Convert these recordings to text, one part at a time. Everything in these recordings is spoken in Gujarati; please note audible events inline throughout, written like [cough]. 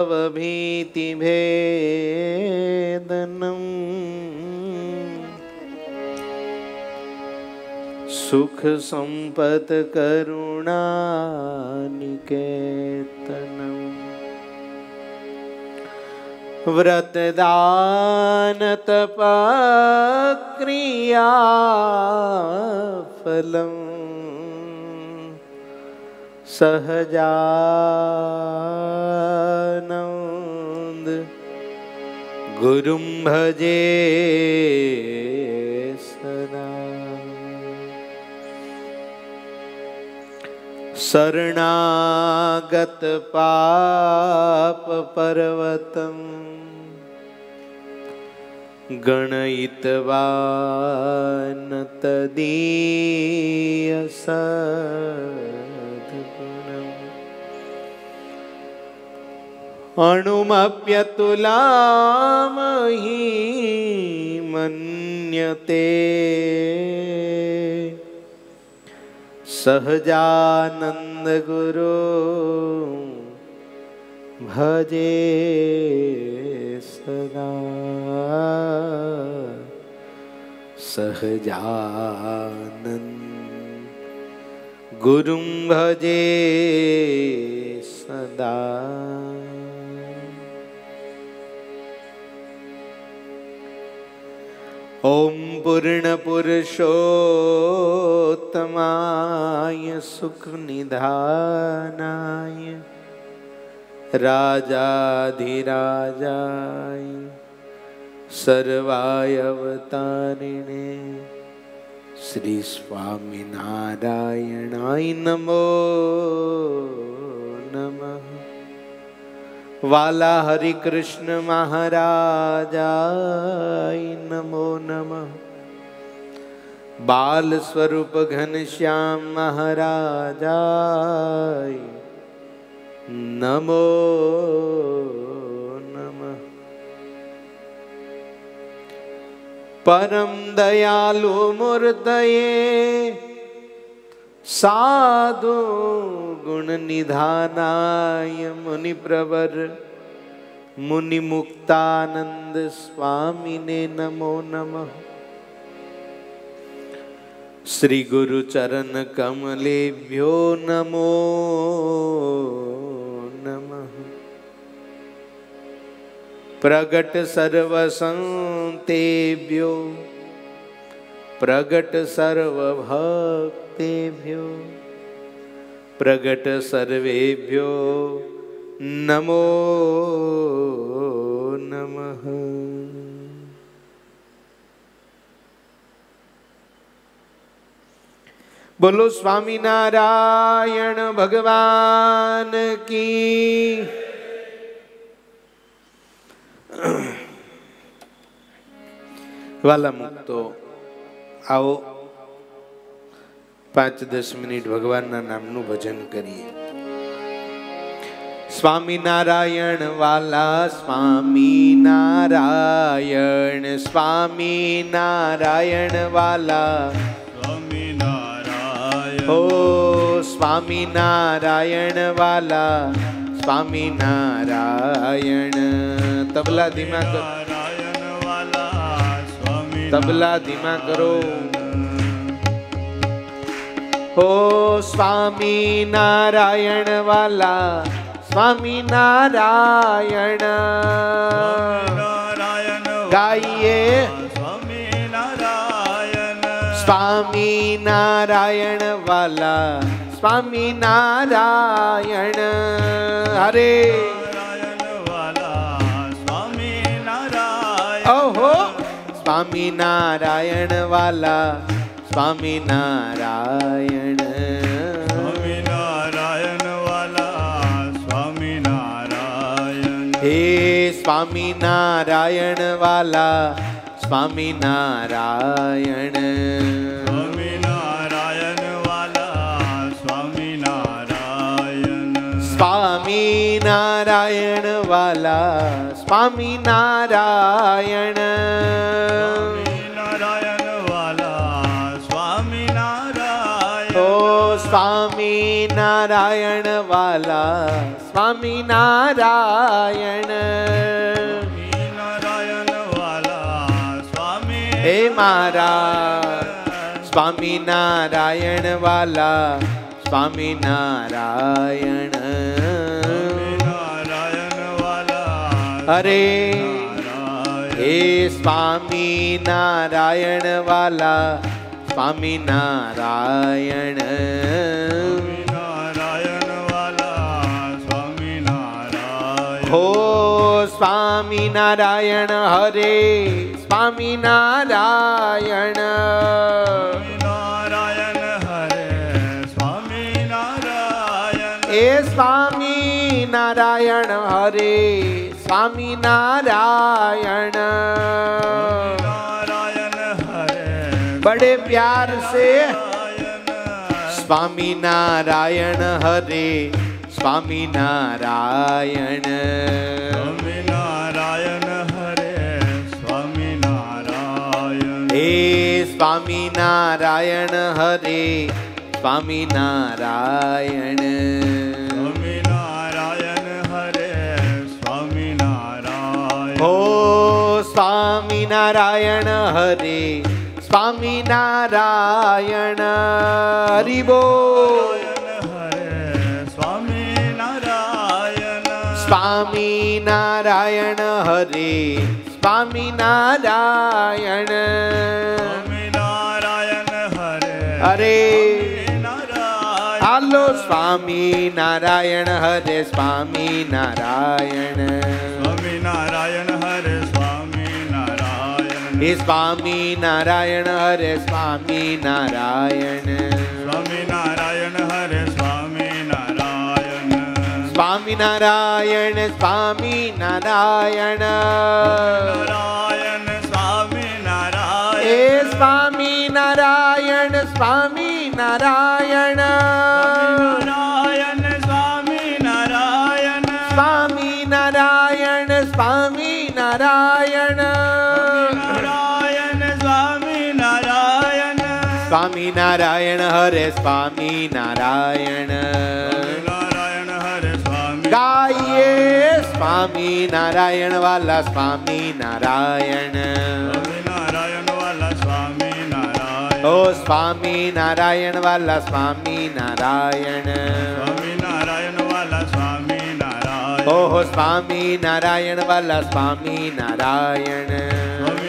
भवभीतिभेदनम्। सुखसम्पत्करुणानिकेतनम् व्रतदानतपक्रिया फलम सहजान ગુરુમ ભજે સદા શરણાગત પાપ પર્વતમ ગણયિતવાન તદીય સર અણુમપ્યતુલામહી મન્યતે સહજાનંદ ગુરુ ભજે સદા સહજાનંદ ગુરુમ ભજે સદા ॐ पूर्णपुरुषोत्तमाय सुखनिधानाय राजाधिराजाय सर्वाय अवतारिणे श्रीस्वामिनारायणाय नमो नमः વાલા હરિ કૃષ્ણ મહારાજાય નમો નમ. બાલ સ્વરૂપ ઘનશ્યામ મહારાજા નમો નમ. પરમ દયાલુ મૂર્તયે સાધુ ગુણ નિધાનાય મુનિ પ્રવર મુનિ મુક્તાનંદ સ્વામીને નમો નમ. શ્રી ગુરુ ચરણ કમલેભ્યો નમો નમ. પ્રગટ સર્વ પ્રગટ સર્વભક્તેભ્યો. પ્રગટ સર્વેભ્યો. નમો નમઃ. બોલો સ્વામિનારાયણ ભગવાન કી. વાલા મુક્તો. આવો. પાંચ દસ મિનિટ ભગવાનના નામનું ભજન કરીએ. સ્વામિનારાયણ વાલા સ્વામિનારાયણ સ્વામિનારાયણ વાલા. સ્વામિનારાયણ. ઓ સ્વામિનારાયણ વાલા સ્વામિનારાયણ. તબલા ધીમા તબલા ધીમા કરો. હો સ્વામી નારાયણ વાલા સ્વામી નારાયણ નારાયણ ગાઈએ. સ્વામી નારાયણ સ્વામી નારાયણ વાલા સ્વામી નારાયણ હરે સ્વામી નારાયણ વાલા સ્વામી નારાયણ સ્વામી નારાયણ વાલા સ્વામી નારાયણ હે સ્વામી નારાયણ વાલા સ્વામી નારાયણ સ્વામી નારાયણ વાલા સ્વામી નારાયણ નારાયણ વાલા સ્વામી નારાયણ ઓ સ્વામી નારાયણ વાલા સ્વામી નારાયણ નારાયણ વાલા સ્વામી હે મારા સ્વામી નારાયણ વાલા સ્વામી નારાયણ નારાયણ હે સ્વામી નારાયણ વાલા સ્વામી નારાયણ હો સ્વામી નારાયણ હરે સ્વામી નારાયણ સ્વામી નારાયણ હરે, સ્વામી નારાયણ. બડે પ્યાર સે. સ્વામી નારાયણ હરે, સ્વામી નારાયણ. નારાયણ હરે સ્વામી નારાયણ હે સ્વામી નારાયણ હરે, સ્વામી નારાયણ. હો સ્વામી નારાયણ હરે સ્વામી નારાયણ હરિબો સ્વામી નારાયણ સ્વામી નારાયણ હરે સ્વામી નારાયણ નારાયણ હરે હરે હાલો સ્વામી નારાયણ હરે સ્વામી નારાયણ નારાયણ હરે સ્વામી નારાયણ હે સ્વામી નારાયણ હરે સ્વામી નારાયણ સ્વામી નારાયણ હરે સ્વામી નારાયણ સ્વામી નારાયણ સ્વામી નારાયણ નારાયણ સ્વામી નારાયણ હે સ્વામી નારાયણ સ્વામી નારાયણ નારાયણ નારાયણ નારાયણ સ્વામી નારાયણ સ્વામી નારાયણ હરે સ્વામી નારાયણ નારાયણ હરે સ્વામી ગાઈએ સ્વામી નારાયણ વાલા સ્વામી નારાયણ નારાયણ વાલા સ્વામી નારાયણ ઓ સ્વામી નારાયણ વાલા સ્વામી નારાયણ સ્વામી ઓહો સ્વામી નારાયણ વાલા સ્વામી નારાયણ.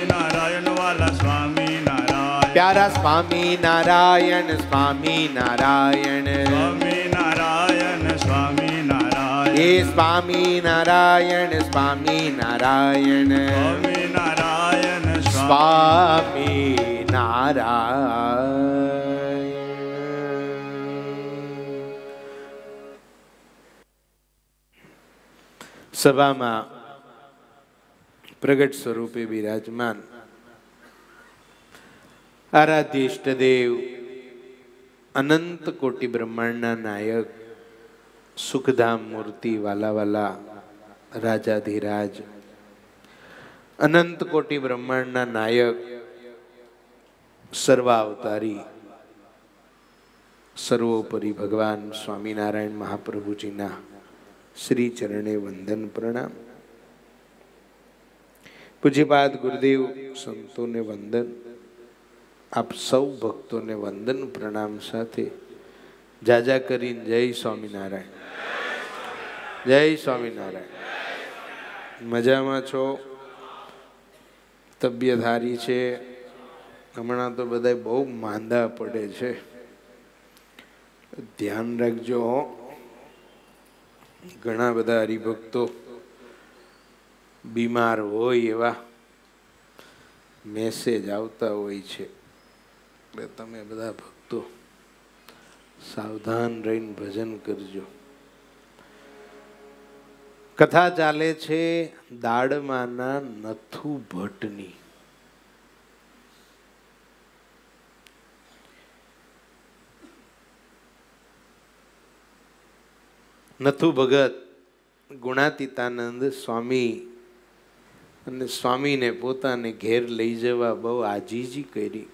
નારાયણ વાલા સ્વામી નારાયણ. પ્યારા સ્વામી નારાયણ સ્વામી નારાયણ. સ્વામી નારાયણ સ્વામી નારાયણ. એ સ્વામી નારાયણ સ્વામી નારાયણ. સ્વામી નારાયણ સ્વામી નારાયણ. સભામાં પ્રગટ સ્વરૂપે બિરાજમાન આરાધ્ય ઇષ્ટદેવ અનંત કોટી બ્રહ્માંડના નાયક સુખધામ મૂર્તિ વાલા વાલા રાજાધિરાજ, અનંત કોટી બ્રહ્માંડના નાયક સર્વાવતારી, સર્વોપરી ભગવાન સ્વામિનારાયણ મહાપ્રભુજીના શ્રી ચરણે વંદન પ્રણામ. પૂજ્યપાદ ગુરુદેવ સંતોને વંદન. આપ સૌ ભક્તોને વંદન પ્રણામ સાથે. જાજા કરીને જય સ્વામિનારાયણ. જય સ્વામિનારાયણ. મજામાં છો? તબિયત હારી છે? હમણાં તો બધા બહુ માંદા પડે છે. ધ્યાન રાખજો ઘણા બધા હરિભક્તો બીમાર હોય એવા મેસેજ આવતા હોય છે એટલે તમે બધા ભક્તો સાવધાન રહીને ભજન કરજો. કથા ચાલે છે દાડમાના નથુ ભટ્ટની નથુ ભગત ગુણાતીતાનંદ સ્વામી અને સ્વામીને પોતાને ઘેર લઈ જવા બહુ આજીજી કરી,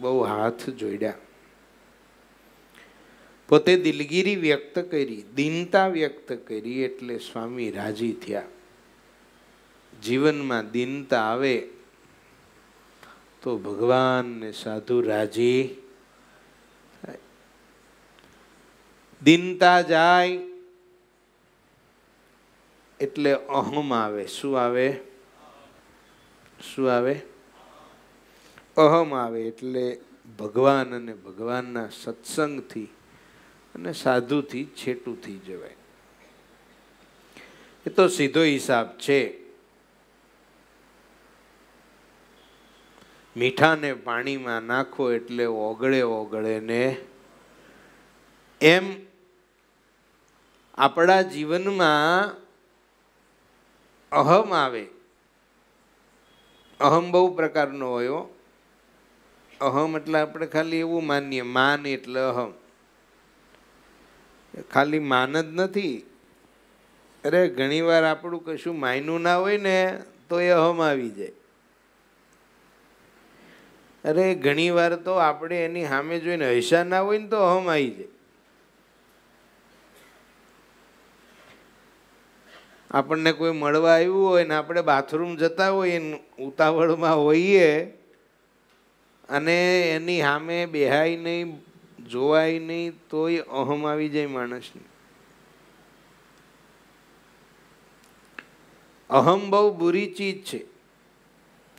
બહુ હાથ જોડ્યા. પોતે દિલગીરી વ્યક્ત કરી, દીનતા વ્યક્ત કરી એટલે સ્વામી રાજી થયા. જીવનમાં દીનતા આવે તો ભગવાન ને સાધુ રાજી થાય. દીનતા જાય એટલે અહમ આવે. શું આવે? શું આવે? અહમ આવે એટલે ભગવાન અને ભગવાનના સત્સંગથી અને સાધુથી છેટું થઈ જવાય. એ તો સીધો હિસાબ છે. મીઠાને પાણીમાં નાખો એટલે ઓગળે ઓગળે ને એમ આપણા જીવનમાં અહમ આવે. અહમ બહુ પ્રકારનો હોય અહમ એટલે આપણે ખાલી એવું માનીએ, માન એટલે અહમ. ખાલી માન જ નથી. અરે, ઘણીવાર આપણું કશું માયનું ના હોય ને, તો એ અહમ આવી જાય. અરે, ઘણીવાર તો આપણે એની સામે જોઈને હૈસા ના હોય ને, તો અહમ આવી જાય. આપણને કોઈ મળવા આવ્યું હોય ને આપણે બાથરૂમ જતા હોઈએ ઉતાવળમાં હોઈએ અને એની સામે બેહાય નહીં, જોવાય નહીં, તોય અહમ આવી જાય માણસને. અહમ બહુ બુરી ચીજ છે.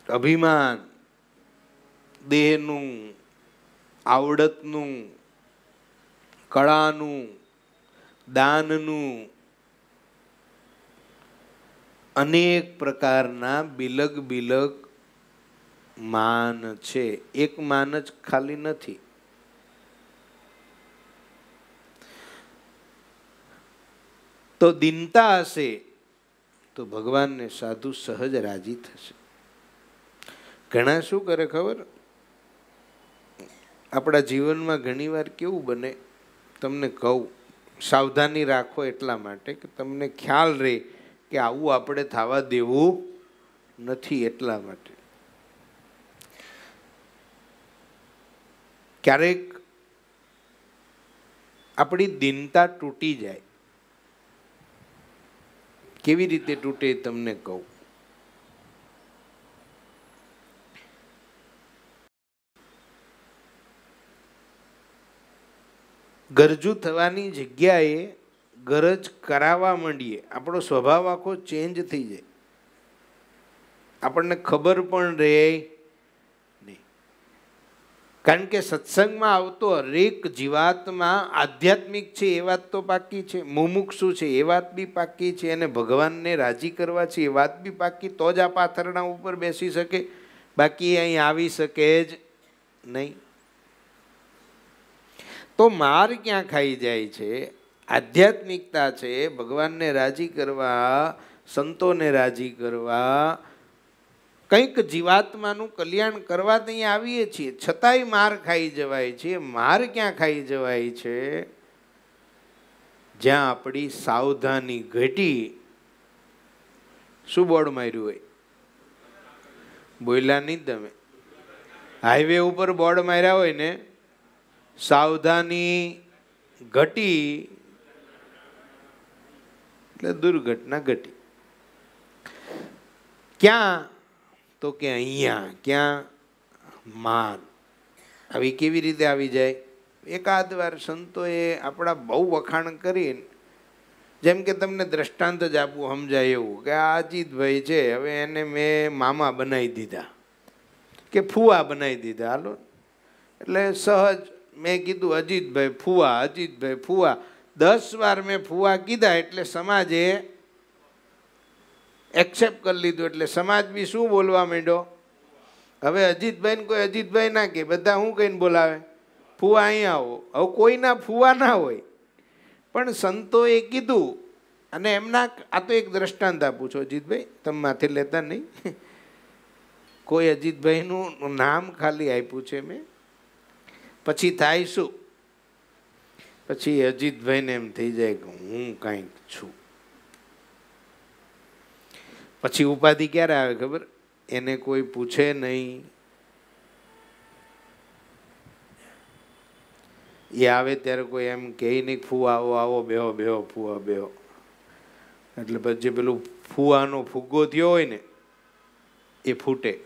અભિમાન, દેહનું, આવડતનું, કળાનું, દાનનું અનેક પ્રકારના બિલગ બિલગ માન છે. એક માન જ ખાલી નથી. તો દિનતા હશે તો ભગવાનને સાધુ સહજ રાજી થશે. ઘણા શું કરે ખબર? આપણા જીવનમાં ઘણીવાર કેવું બને? તમને કહું, સાવધાની રાખો એટલા માટે કે તમને ખ્યાલ રહે કે આવું આપણે થવા દેવું નથી એટલા માટે. ક્યારેક આપણી દિનતા તૂટી જાય. કેવી રીતે તૂટે તમને કહું. ગરજુ થવાની જગ્યાએ ગરજ કરાવવા માંડીએ, આપણો સ્વભાવ આખો ચેન્જ થઈ જાય. આપણને ખબર પણ રહે નહીં. કારણ કે સત્સંગમાં આવતો હરેક જીવાતમાં આધ્યાત્મિક છે, એ વાત તો પાકી છે, મુમુક્ષુ છે, એ વાત બી પાકી છે, અને ભગવાનને રાજી કરવા છે, એ વાત બી પાકી, તો જ આ પાથરણા ઉપર બેસી શકે, બાકી અહીં આવી શકે જ નહીં. તો માર ક્યાં ખાઈ જાય છે? આધ્યાત્મિકતા છે, ભગવાનને રાજી કરવા, સંતોને રાજી કરવા, કંઈક જીવાત્માનું કલ્યાણ કરવા ત્યાં આવીએ છીએ. છતાંય માર ખાઈ જવાય છે, માર ક્યાં ખાઈ જવાય છે? જ્યાં આપણી સાવધાની ઘટી, શું બોર્ડ માર્યું હોય? બોલ્યા નહીં તમે. હાઈવે ઉપર બોર્ડ માર્યા હોય ને, સાવધાની ઘટી એટલે દુર્ઘટના ઘટી. ક્યાં? તો કે અહીંયા. ક્યાં? માન. આવી કેવી રીતે આવી જાય? એકાદ વાર સંતોએ આપણા બહુ વખાણ કરીને, જેમ કે તમને દ્રષ્ટાંત જ આપવું સમજાય એવું, કે આ અજીતભાઈ છે, હવે એને મેં મામા બનાવી દીધા. કે ફુવા બનાવી દીધા, હાલો. એટલે સહજ મેં કીધું, અજીતભાઈ ફુવા અજીતભાઈ ફુવા. દસ વાર મેં ફુવા કીધા એટલે સમાજે એક્સેપ્ટ કરી લીધું. એટલે સમાજ બી શું બોલવા માંડ્યો? હવે અજીતભાઈને કોઈ અજીતભાઈ ના કે, બધા હું કહીને બોલાવે? ફુવા અહીંયા આવો. હવે કોઈના ફુવા ના હોય. પણ સંતોએ કીધું અને એમના આ તો એક દ્રષ્ટાંત આપું છું અજીતભાઈ, તમે માથે લેતા નહીં. કોઈ અજીતભાઈનું નામ ખાલી આપ્યું છે મેં. પછી થાય શું? પછી અજીતભાઈને એમ થઈ જાય કે હું કાંઈક છું. પછી ઉપાધિ ક્યારે આવે ખબર? એને કોઈ પૂછે નહીં. એ આવે ત્યારે કોઈ એમ કહે નહીં ફૂવા, આવો આવો, બેહો બેહો, ફૂવા, બેહો. એટલે પછી પેલું ફૂવાનો ફુગ્ગો થયો હોય ને, એ ફૂટે.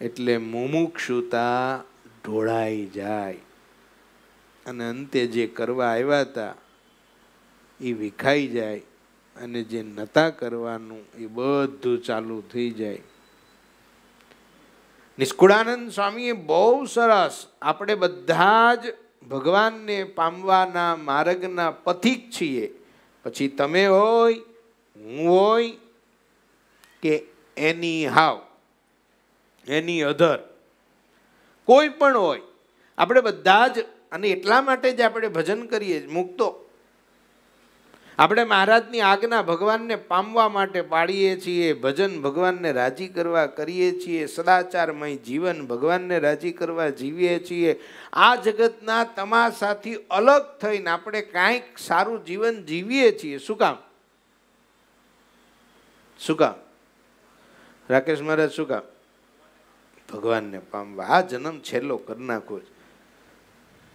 એટલે મુમુક્ષુતા ઢોળાઈ જાય. અને અંતે જે કરવા આવ્યા હતા, એ વિખાઈ જાય અને જે નતા કરવાનું, એ બધું ચાલુ થઈ જાય. નિષ્કુળાનંદ સ્વામીએ બહુ સરસ આપણે બધા જ ભગવાનને પામવાના માર્ગના પથિક છીએ. પછી તમે હોય, હું હોય, કે એની હાવ, એની અધર, કોઈ પણ હોય, આપણે બધા જ અને એટલા માટે જ આપણે ભજન કરીએ મુક્તો. આપણે મહારાજની આજ્ઞા ભગવાનને પામવા માટે પાડીએ છીએ, ભજન ભગવાનને રાજી કરવા કરીએ છીએ, સદાચારમય જીવન ભગવાનને રાજી કરવા જીવીએ છીએ. આ જગતના તમાશાથી અલગ થઈને આપણે કાંઈક સારું જીવન જીવીએ છીએ. શું કામ? શું કામ? રાકેશ મહારાજ, શું કામ? ભગવાનને પામવા. આ જન્મ છેલ્લો કરી નાખો છે.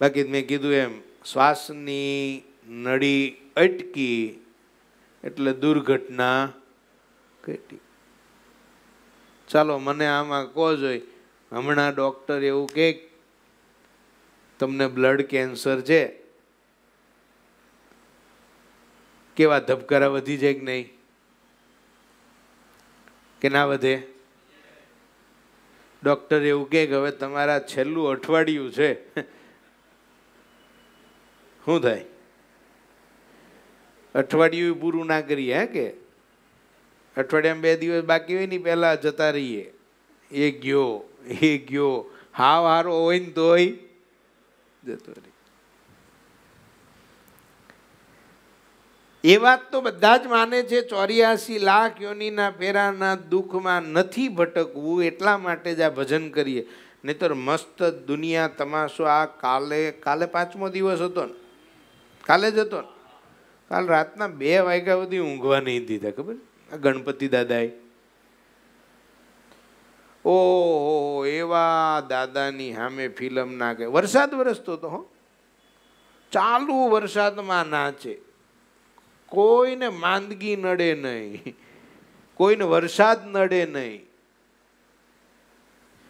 બાકી મેં કીધું એમ, શ્વાસની નળી અટકી એટલે દુર્ઘટના ઘટી. ચાલો, મને આમાં કહો જોઈ. હમણાં ડૉક્ટર એવું કે તમને બ્લડ કેન્સર છે. કેવા ધબકારા વધી જાય કે નહીં? કે ના વધે? ડૉક્ટર એવું કે હવે તમારા છેલ્લું અઠવાડિયું છે. શું થાય? અઠવાડિયું પૂરું ના કરીએ, હે કે? અઠવાડિયામાં બે દિવસ બાકી હોય ને પહેલાં જતા રહીએ. એ ગયો એ ગયો. હાવ હારો હોય ને તોય જતો રહી. એ વાત તો બધા જ માને છે, ચોર્યાસી લાખ યોનીના પેરાના દુઃખમાં નથી ભટકવું, એટલા માટે જ આ ભજન કરીએ. નહીતર મસ્ત દુનિયા તમાશો આ કાલે કાલે પાંચમો દિવસ હતો ને. કાલે જ ને કાલ રાતના બે વાગ્યા સુધી ઊંઘવા નહીં દીધા, ખબર? આ ગણપતિ દાદાએ. ઓહો, એવા દાદાની સામે ફિલ્મ નાખે વરસાદ વરસતો તો હો. ચાલુ વરસાદમાં નાચે. કોઈને માંદગી નડે નહીં. કોઈને વરસાદ નડે નહીં.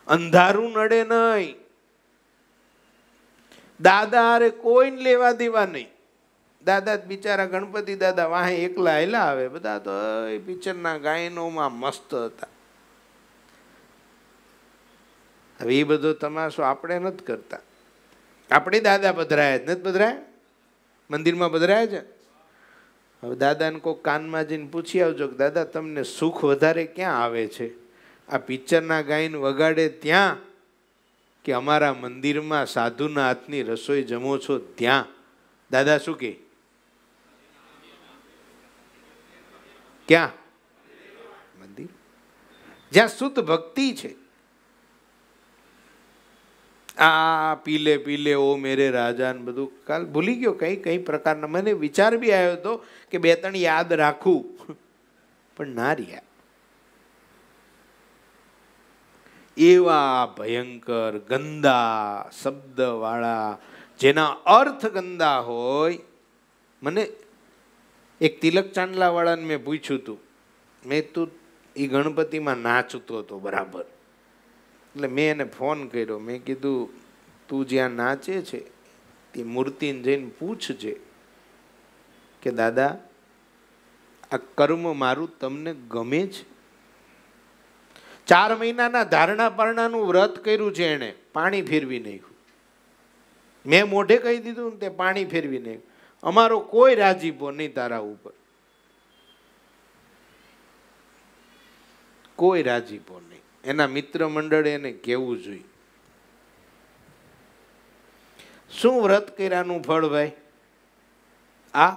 અંધારું નડે નહીં. દાદા અરે કોઈને લેવા દેવા નહીં. દાદા બિચારા ગણપતિ દાદા વાહે એકલા હેલા આવે. બધા તો એ પિક્ચરના ગાયનોમાં મસ્ત હતા. હવે એ બધો તમાશો આપણે નથી કરતા. આપણે દાદા પધરાયા જ નથી પધરાયા? મંદિરમાં પધરાયા છે? હવે દાદાને કોઈ કાનમાં જઈને પૂછી આવજો કે, દાદા, તમને સુખ વધારે ક્યાં આવે છે? આ પિક્ચરના ગાયન વગાડે ત્યાં કે અમારા મંદિરમાં સાધુના હાથની રસોઈ જમો છો ત્યાં? દાદા શું કે ક્યાં? મંદિર. જ્યાં શુદ્ધ ભક્તિ છે. આ પીલે પીલે, ઓ મેરે રાજા ને બધું. કાલ ભૂલી ગયો કઈ કઈ પ્રકારના. મને વિચાર બી આવ્યો હતો કે બે ત્રણ યાદ રાખું. પણ ના રહ્યા. એવા ભયંકર ગંદા શબ્દવાળા, જેના અર્થ ગંદા હોય, મને એક તિલક ચાંદલાવાળાને મેં પૂછ્યું હતું. મેં તું એ ગણપતિમાં નાચતો હતો બરાબર. એટલે મેં એને ફોન કર્યો. મેં કીધું, તું જ્યાં નાચે છે, તે મૂર્તિને જઈને પૂછજે કે, દાદા, આ કર્મ મારું તમને ગમે છે? ચાર મહિનાના ધારણા પરણાનું વ્રત કર્યું છે એણે. પાણી ફેરવી નાખ્યું. મેં મોઢે કહી દીધું ને તે પાણી ફેરવી નાખ્યું. અમારો કોઈ રાજીપો નહીં તારા ઉપર. કોઈ રાજીપો નહીં. એના મિત્ર મંડળે એને કેવું જોઈએ શું વ્રત કર્યાનું ફળ ભાઈ? આ?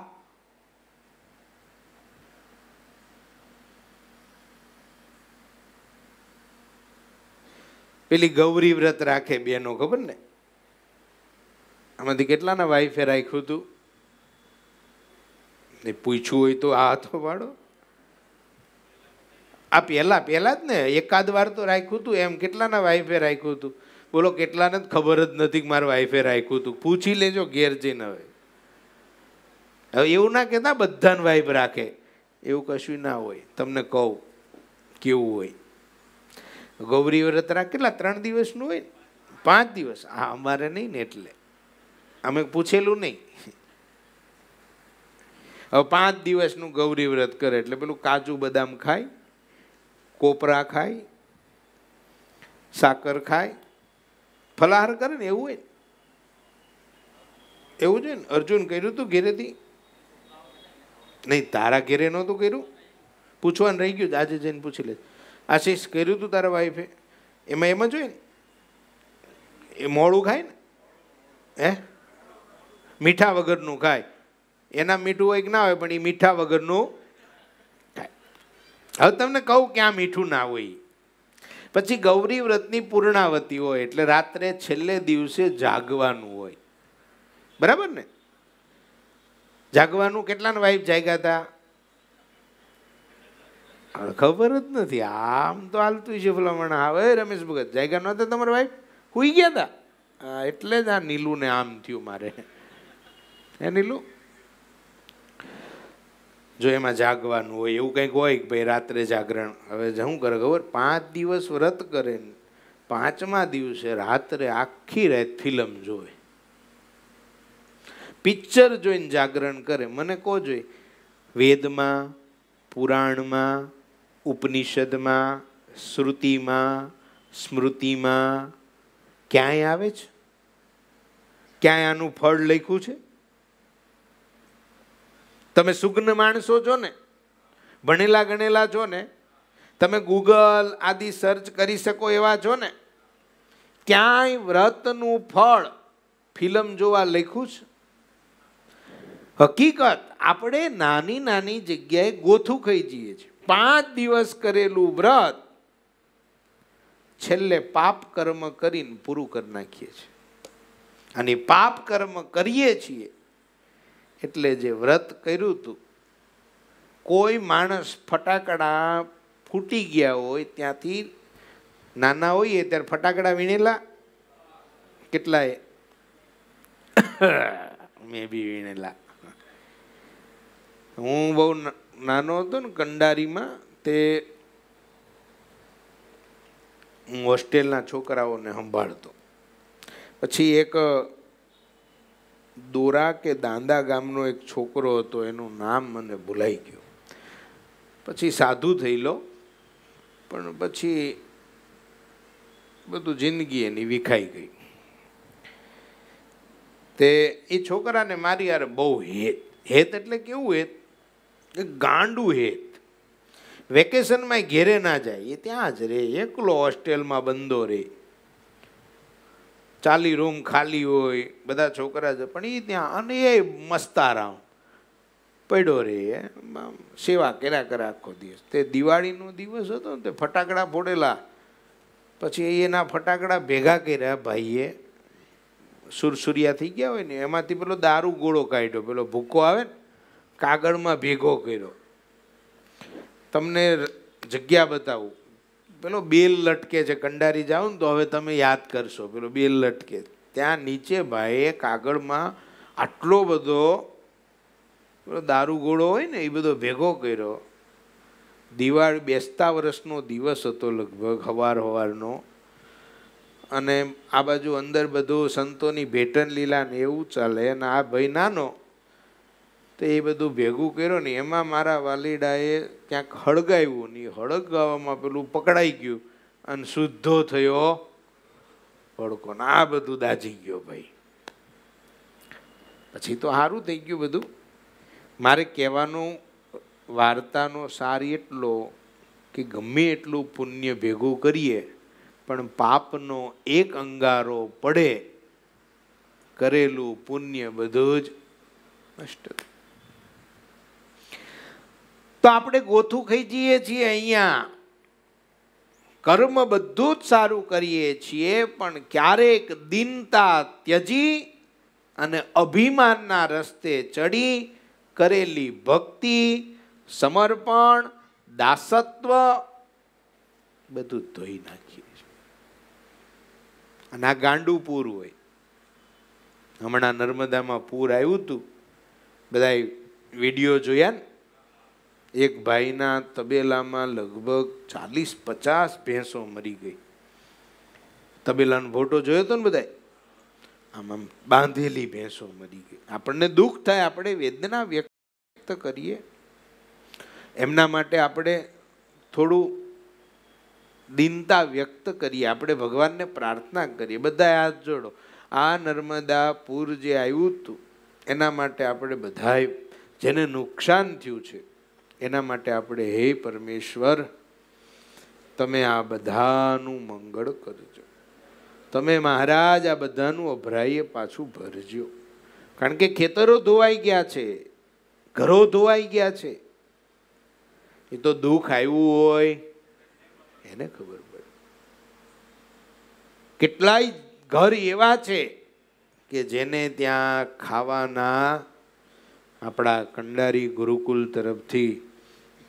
પેલી ગૌરી વ્રત રાખે બેનો, ખબર ને? આમાંથી કેટલાના વાઈફે રાખ્યું હતું? એ પૂછ્યું હોય તો આ હાથો પાડો આ પહેલા પહેલા જ ને, એકાદ વાર તો રાખ્યું હતું એમ. કેટલાના વાઈફે રાખ્યું હતું? બોલો, કેટલાને જ ખબર જ નથી કે મારા વાઈફે રાખ્યું હતું. પૂછી લેજો ઘેર જઈને હવે. હવે એવું ના કહેતા બધાને વાઈફ રાખે. એવું કશું ના હોય. તમને કહું, કેવું હોય. ગૌરી વ્રત રાખ, કેટલા? ત્રણ દિવસનું હોય પાંચ દિવસ. હા, અમારે નહીં ને એટલે. અમે પૂછેલું નહીં. હવે પાંચ દિવસનું ગૌરી વ્રત કરે એટલે પેલું કાજુ બદામ ખાય, કોપરા ખાય, સાકર ખાય, ફલાહાર કરે ને એવું હોય એવું છે ને. અર્જુન કર્યું તું ઘેરેથી? નહીં, તારા ઘેરે નહોતું કર્યું? પૂછવાનું રહી ગયું આજે જઈને પૂછી લે આશીષ, કર્યું તું તારા વાઈફે એમાં એમ જ હોય ને? એ મોડું ખાય ને? હે? મીઠા વગરનું ખાય. એના મીઠું હોય કે ના હોય, પણ એ મીઠા વગરનું હવે તમને કહું ક્યાં મીઠું ના હોય. પછી ગૌરી વ્રતની પૂર્ણાવતી હોય, એટલે રાત્રે છેલ્લે દિવસે જાગવાનું હોય. બરાબર ને? જાગવાનું કેટલાને વાઈફ જાગ્યા હતા? ખબર જ નથી. આમ તો હાલતું છે ભલામણ. હવે રમેશ ભગત, જાગ્યા નહોતા તમારા વાઈફ હુઈ ગયા હતા એટલે જ આ નીલુને આમ થયું મારે. હે નીલું? જો એમાં જાગવાનું હોય, એવું કંઈક હોય કે ભાઈ રાત્રે જાગરણ. હવે શું કરે ખબર? પાંચ દિવસ વ્રત કરે પાંચમા દિવસે રાત્રે આખી રાત ફિલ્મ જોવે. પિક્ચર જોઈને જાગરણ કરે. મને કહો જોઈ, વેદમાં, પુરાણમાં, ઉપનિષદમાં, શ્રુતિમાં, સ્મૃતિમાં, ક્યાંય આવે છે? ક્યાંય આનું ફળ લખ્યું છે? તમે સુગ્ન માણસો છો ને, ભણેલા ગણેલા છો ને, તમે ગૂગલ આદિ સર્ચ કરી શકો એવા છો ને, ક્યાંય વ્રતનું ફળ ફિલ્મ જોવા લખ્યું છે? હકીકત આપણે નાની નાની જગ્યાએ ગોથું ખાઈ જઈએ છીએ. પાંચ દિવસ કરેલું વ્રત છેલ્લે પાપ કર્મ કરીને પૂરું કરી નાખીએ છીએ. અને પાપ કર્મ કરીએ છીએ એટલે જે વ્રત કર્યું હતું કોઈ માણસ ફટાકડા ફૂટી ગયા હોય ત્યાંથી નાના હોઈએ ત્યારે ફટાકડા વીણેલા? કેટલાય? મેં બી વીણેલા. હું બહુ નાનો હતો ને કંડારીમાં, તે હું હોસ્ટેલના છોકરાઓને સંભાળતો. પછી એક દોરા કે દાંદા ગામનો એક છોકરો હતો, એનું નામ મને ભૂલાઈ ગયું. પછી સાધુ થયેલો પણ પછી બધું જિંદગી એની વિખાઈ ગઈ. તે એ છોકરાને મારી યાર બહુ હેત. હેત એટલે કેવું હેત? કે ગાંડું હેત. વેકેશનમાં ઘેરે ના જાય, એ ત્યાં જ રહે, એકલો હોસ્ટેલમાં બંધો રહે. ચાલી રૂમ ખાલી હોય, બધા છોકરા છે, પણ એ ત્યાં અને એ મસ્તારામ પડ્યો રે સેવા કર્યા કરે આખો દિવસ. તે દિવાળીનો દિવસ હતો ને, તે ફટાકડા ફોડેલા. પછી એના ફટાકડા ભેગા કર્યા, ભાઈએ. સુરસુરિયા થઈ ગયા હોય ને, એમાંથી પેલો દારૂ ગોળો કાઢ્યો, પેલો ભૂકો આવે ને, કાગળમાં ભેગો કર્યો. તમને જગ્યા બતાવું. પેલો બેલ લટકે છે, કંડારી જાઓ ને તો હવે તમે યાદ કરશો, પેલો બેલ લટકે. ત્યાં નીચે ભાઈએ કાગળમાં આટલો બધો, પેલો દારૂ ગોળો હોય ને, એ બધો ભેગો કર્યો. દિવાળી, બેસતા વર્ષનો દિવસ હતો લગભગ, હવાર હવારનો. અને આ બાજુ અંદર બધું સંતોની ભેટન લીલા ને એવું ચાલે. અને આ ભાઈ નાનો તો એ બધું ભેગું કર્યો ને એમાં મારા વાલીડાએ ક્યાંક હળગાવ્યું ને એ હળગાવવામાં પેલું પકડાઈ ગયું અને શુદ્ધો થયો ભડકો. ને આ બધું દાજી ગયો ભાઈ. પછી તો સારું થઈ ગયું બધું. મારે કહેવાનું વાર્તાનો સાર એટલો કે ગમે એટલું પુણ્ય ભેગું કરીએ, પણ પાપનો એક અંગારો પડે, કરેલું પુણ્ય બધું જ નષ્ટ. તો આપણે ગોથું ખાઈ જઈએ છીએ અહીંયા. કર્મ બધું જ સારું કરીએ છીએ, પણ ક્યારેક દિનતા ત્યજી અને અભિમાનના રસ્તે ચડી કરેલી ભક્તિ, સમર્પણ, દાસત્વ બધું ધોઈ નાખીએ અને આ ગાંડું પૂર હોય. હમણાં નર્મદામાં પૂર આવ્યું હતું. બધા વીડિયો જોયા ને? એક ભાઈના તબેલામાં લગભગ ચાલીસ પચાસ ભેંસો મરી ગઈ. તબેલાનો ફોટો જોયો હતો ને બધાય આમ આમ બાંધેલી ભેંસો મરી ગઈ. આપણને દુઃખ થાય, આપણે વેદના વ્યક્ત કરીએ. એમના માટે આપણે થોડું દિનતા વ્યક્ત કરીએ, આપણે ભગવાનને પ્રાર્થના કરીએ. બધા હાથ જોડો. આ નર્મદા પૂર જે આવ્યું હતું, એના માટે આપણે બધાએ જેને નુકસાન થયું છે એના માટે આપણે હે પરમેશ્વર, તમે આ બધાનું મંગળ કરજો. તમે મહારાજ, આ બધાનું અભરાઈએ પાછું ભરજો. કારણ કે ખેતરો ધોવાઈ ગયા છે, ઘરો ધોવાઈ ગયા છે. એ તો દુઃખ આવ્યું હોય, એને ખબર પડે. કેટલાય ઘર એવા છે કે જેને ત્યાં ખાવાના આપણા કંડારી ગુરુકુલ તરફથી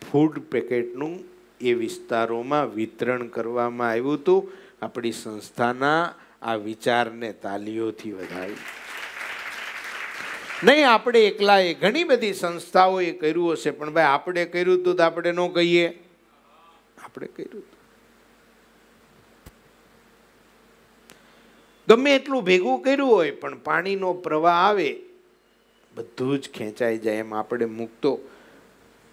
ફૂડ પેકેટનું એ વિસ્તારોમાં વિતરણ કરવામાં આવ્યું હતું. આપણી સંસ્થાના આ વિચારને તાલીઓથી વધાવી નહીં, આપણે એકલાએ ઘણી બધી સંસ્થાઓએ કર્યું હશે, પણ ભાઈ આપણે કર્યું હતું તો આપણે ન કહીએ. આપણે કર્યું ગમે એટલું ભેગું કર્યું હોય, પણ પાણીનો પ્રવાહ આવે, બધું જ ખેંચાઈ જાય એમ આપણે મૂકતો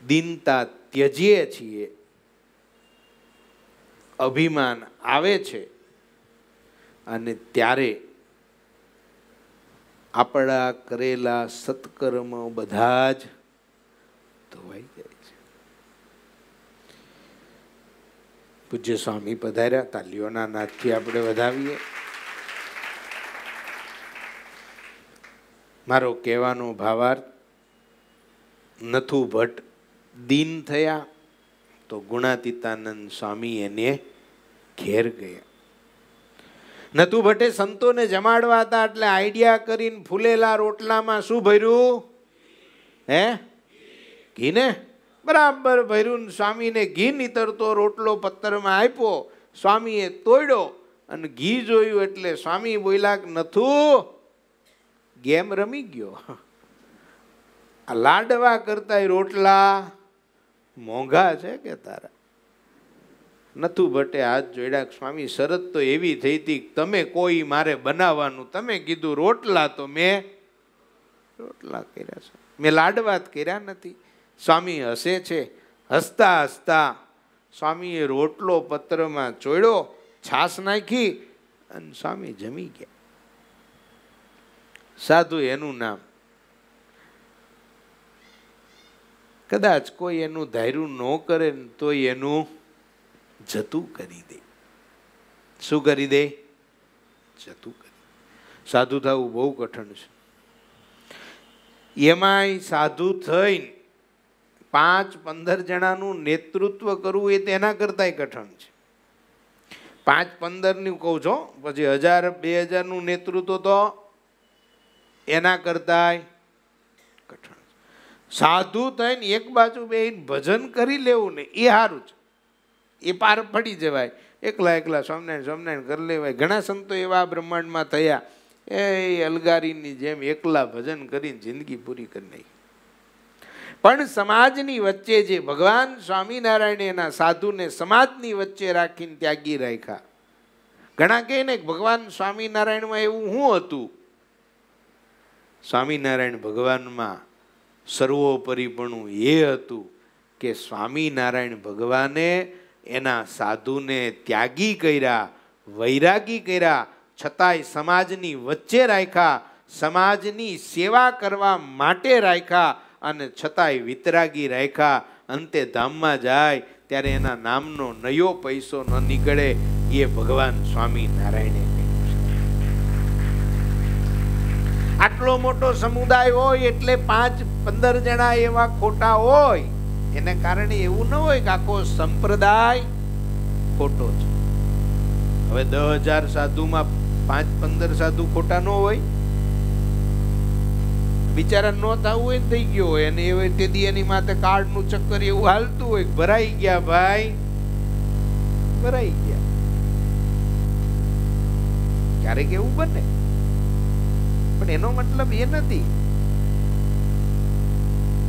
દિનતા ત્યજીએ છીએ. અભિમાન આવે છે અને ત્યારે આપણા કરેલા સત્કર્મ બધા જ ધોવાઈ જાય છે. પૂજ્ય સ્વામી પધાર્યા, તાલીઓના નાદથી આપણે વધાવીએ. મારો કહેવાનો ભાવાર્થ નથુ ભટ્ટ દીન થયા તો ગુણાતીતાનંદ સ્વામી એને ઘેર ગયા. નતુ ભટ્ટે સંતોને જમાડવા હતા એટલે આઈડિયા કરીને ફૂલેલા રોટલામાં શું ભર્યું? હે? ઘી ને બરાબર ભર્યું સ્વામીને ઘી નીતરતો રોટલો પથ્થરમાં આપ્યો. સ્વામીએ તોડ્યો અને ઘી જોયું એટલે સ્વામી બોલ્યા નથું, ગેમ રમી ગયો. આ લાડવા કરતા રોટલા મોંઘા છે કે તારા? નથુ ભટ્ટે હાથ જોડ્યા સ્વામી, શરત તો એવી થઈ હતી તમે કોઈ મારે બનાવવાનું? તમે કીધું રોટલા તો મેં રોટલા કર્યા છે. મેં લાડવાત કર્યા નથી. સ્વામી હસે છે. હસતા હસતા સ્વામીએ રોટલો પત્રમાં ચોડ્યો છાસ નાખી અને સ્વામી જમી ગયા. સાધુ એનું નામ કદાચ કોઈ એનું ધાર્યું ન કરે ને તો એનું જતું કરી દે. શું કરી દે? જતું કરી સાધુ થવું બહુ કઠણ છે. એમાંય સાધુ થઈને પાંચ પંદર જણાનું નેતૃત્વ કરવું એ તેના કરતાંય કઠણ છે. પાંચ પંદરનું કહું છો, પછી હજાર, બે હજારનું નેતૃત્વ તો એના કરતાંય સાધુ થઈને એક બાજુ બેહીને ભજન કરી લેવું ને એ સારું છે. એ પાર પડી જવાય. એકલા એકલા સ્વામિનારાયણ સ્વામિનારાયણ કરી લેવાય. ઘણા સંતો એવા બ્રહ્માંડમાં થયા. એ અલગારીની જેમ એકલા ભજન કરીને જિંદગી પૂરી કરી નાખી. પણ સમાજની વચ્ચે જે ભગવાન સ્વામિનારાયણ એના સાધુને સમાજની વચ્ચે રાખીને ત્યાગી રાખ્યા. ઘણા કહે ને ભગવાન સ્વામિનારાયણમાં એવું શું હતું? સ્વામિનારાયણ ભગવાનમાં સર્વોપરીપણું એ હતું કે સ્વામિનારાયણ ભગવાને એના સાધુને ત્યાગી કર્યા, વૈરાગી કર્યા, છતાંય સમાજની વચ્ચે રાખ્યા, સમાજની સેવા કરવા માટે રાખ્યા અને છતાંય વિતરાગી રાખ્યા. અંતે ધામમાં જાય ત્યારે એના નામનો નયો પૈસો ન નીકળે એ ભગવાન સ્વામિનારાયણે આટલો મોટો સમુદાય હોય એટલે પાંચ, પંદર જણા એવા ખોટા હોય, એને કારણે એવું ન હોય કે આખો સંપ્રદાય ખોટો છે. હવે દસ હજાર સાધુમાં પાંચ, પંદર સાધુ ખોટા ન હોય, બિચારા ન થવું હોય થઈ ગયો હોય, અને એ તે દી એની માથે કાર્ડનું ચક્કર એવું હાલતું હોય ભરાઈ ગયા ભાઈ, ભરાઈ ગયા. ક્યારેક એવું બને. પણ એનો મતલબ એ નથી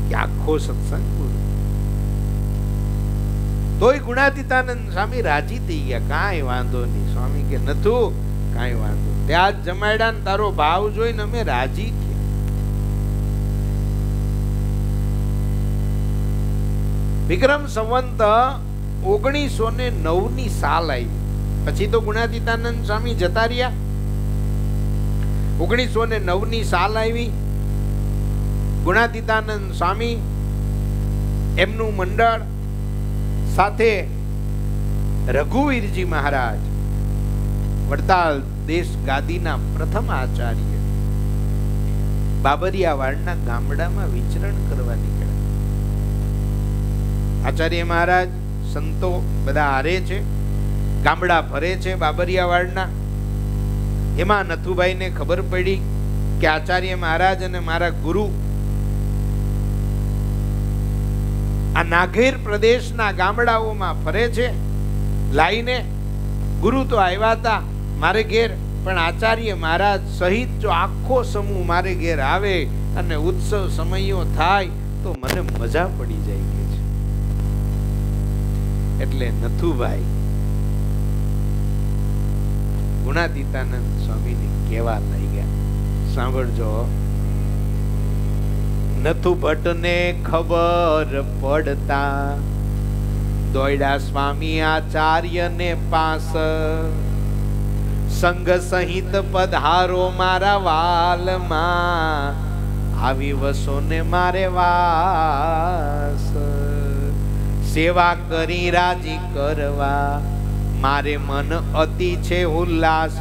કે આખો સત્સંગ તોય ગુણાતીતાનંદ સ્વામી રાજી થઈ ગયા. કાંઈ વાંધો નહીં. સ્વામી કે, નથું, કાંઈ વાંધો ત્યાં જમાડ્યા ને તારો ભાવ જોઈને અમે રાજી વિક્રમ સંવંત ઓગણીસો ને નવની સાલ આવી. પછી તો ગુણાતીતાનંદ સ્વામી જતા રહ્યા. ઓગણીસો ને નવની સાલ આવી. ગુણાતીતાનંદ સ્વામી, એમનું મંડળ, સાથે રઘુવીરજી મહારાજ, વડતાલ દેશ ગાદીના પ્રથમ આચાર્ય, બાબરિયાવાડના ગામડામાં વિચરણ કરવા નીકળ્યા. આચાર્ય મહારાજ, સંતો બધા હારે છે, ગામડા ફરે છે બાબરિયાવાડના. એમાં નથુભાઈને ખબર પડી કે આચાર્ય મહારાજ અને મારા ગુરુ આ નાઘેર પ્રદેશના ગામડાઓમાં ફરે છે, લાઈને ગુરુ તો આવ્યા હતા મારે ઘેર, પણ આચાર્ય મહારાજ સહિત જો આખો સમૂહ મારે ઘેર આવે અને ઉત્સવ સમયો થાય, તો મને મજા પડી જાય છે. એટલે નથુભાઈ ગુણાતીતાનંદ સ્વામીને કેવા લઈ ગયા સાંભળજો. નથુ ભટ્ટને ખબર પડતા દોયડા સ્વામી આચાર્યને પાસ. સંઘ સહિત પધારો મારા વાલમાં. આવી વસો ને મારે વાસ. સેવા કરી રાજી કરવા. મારે મન અતિ છે ઉલ્લાસ.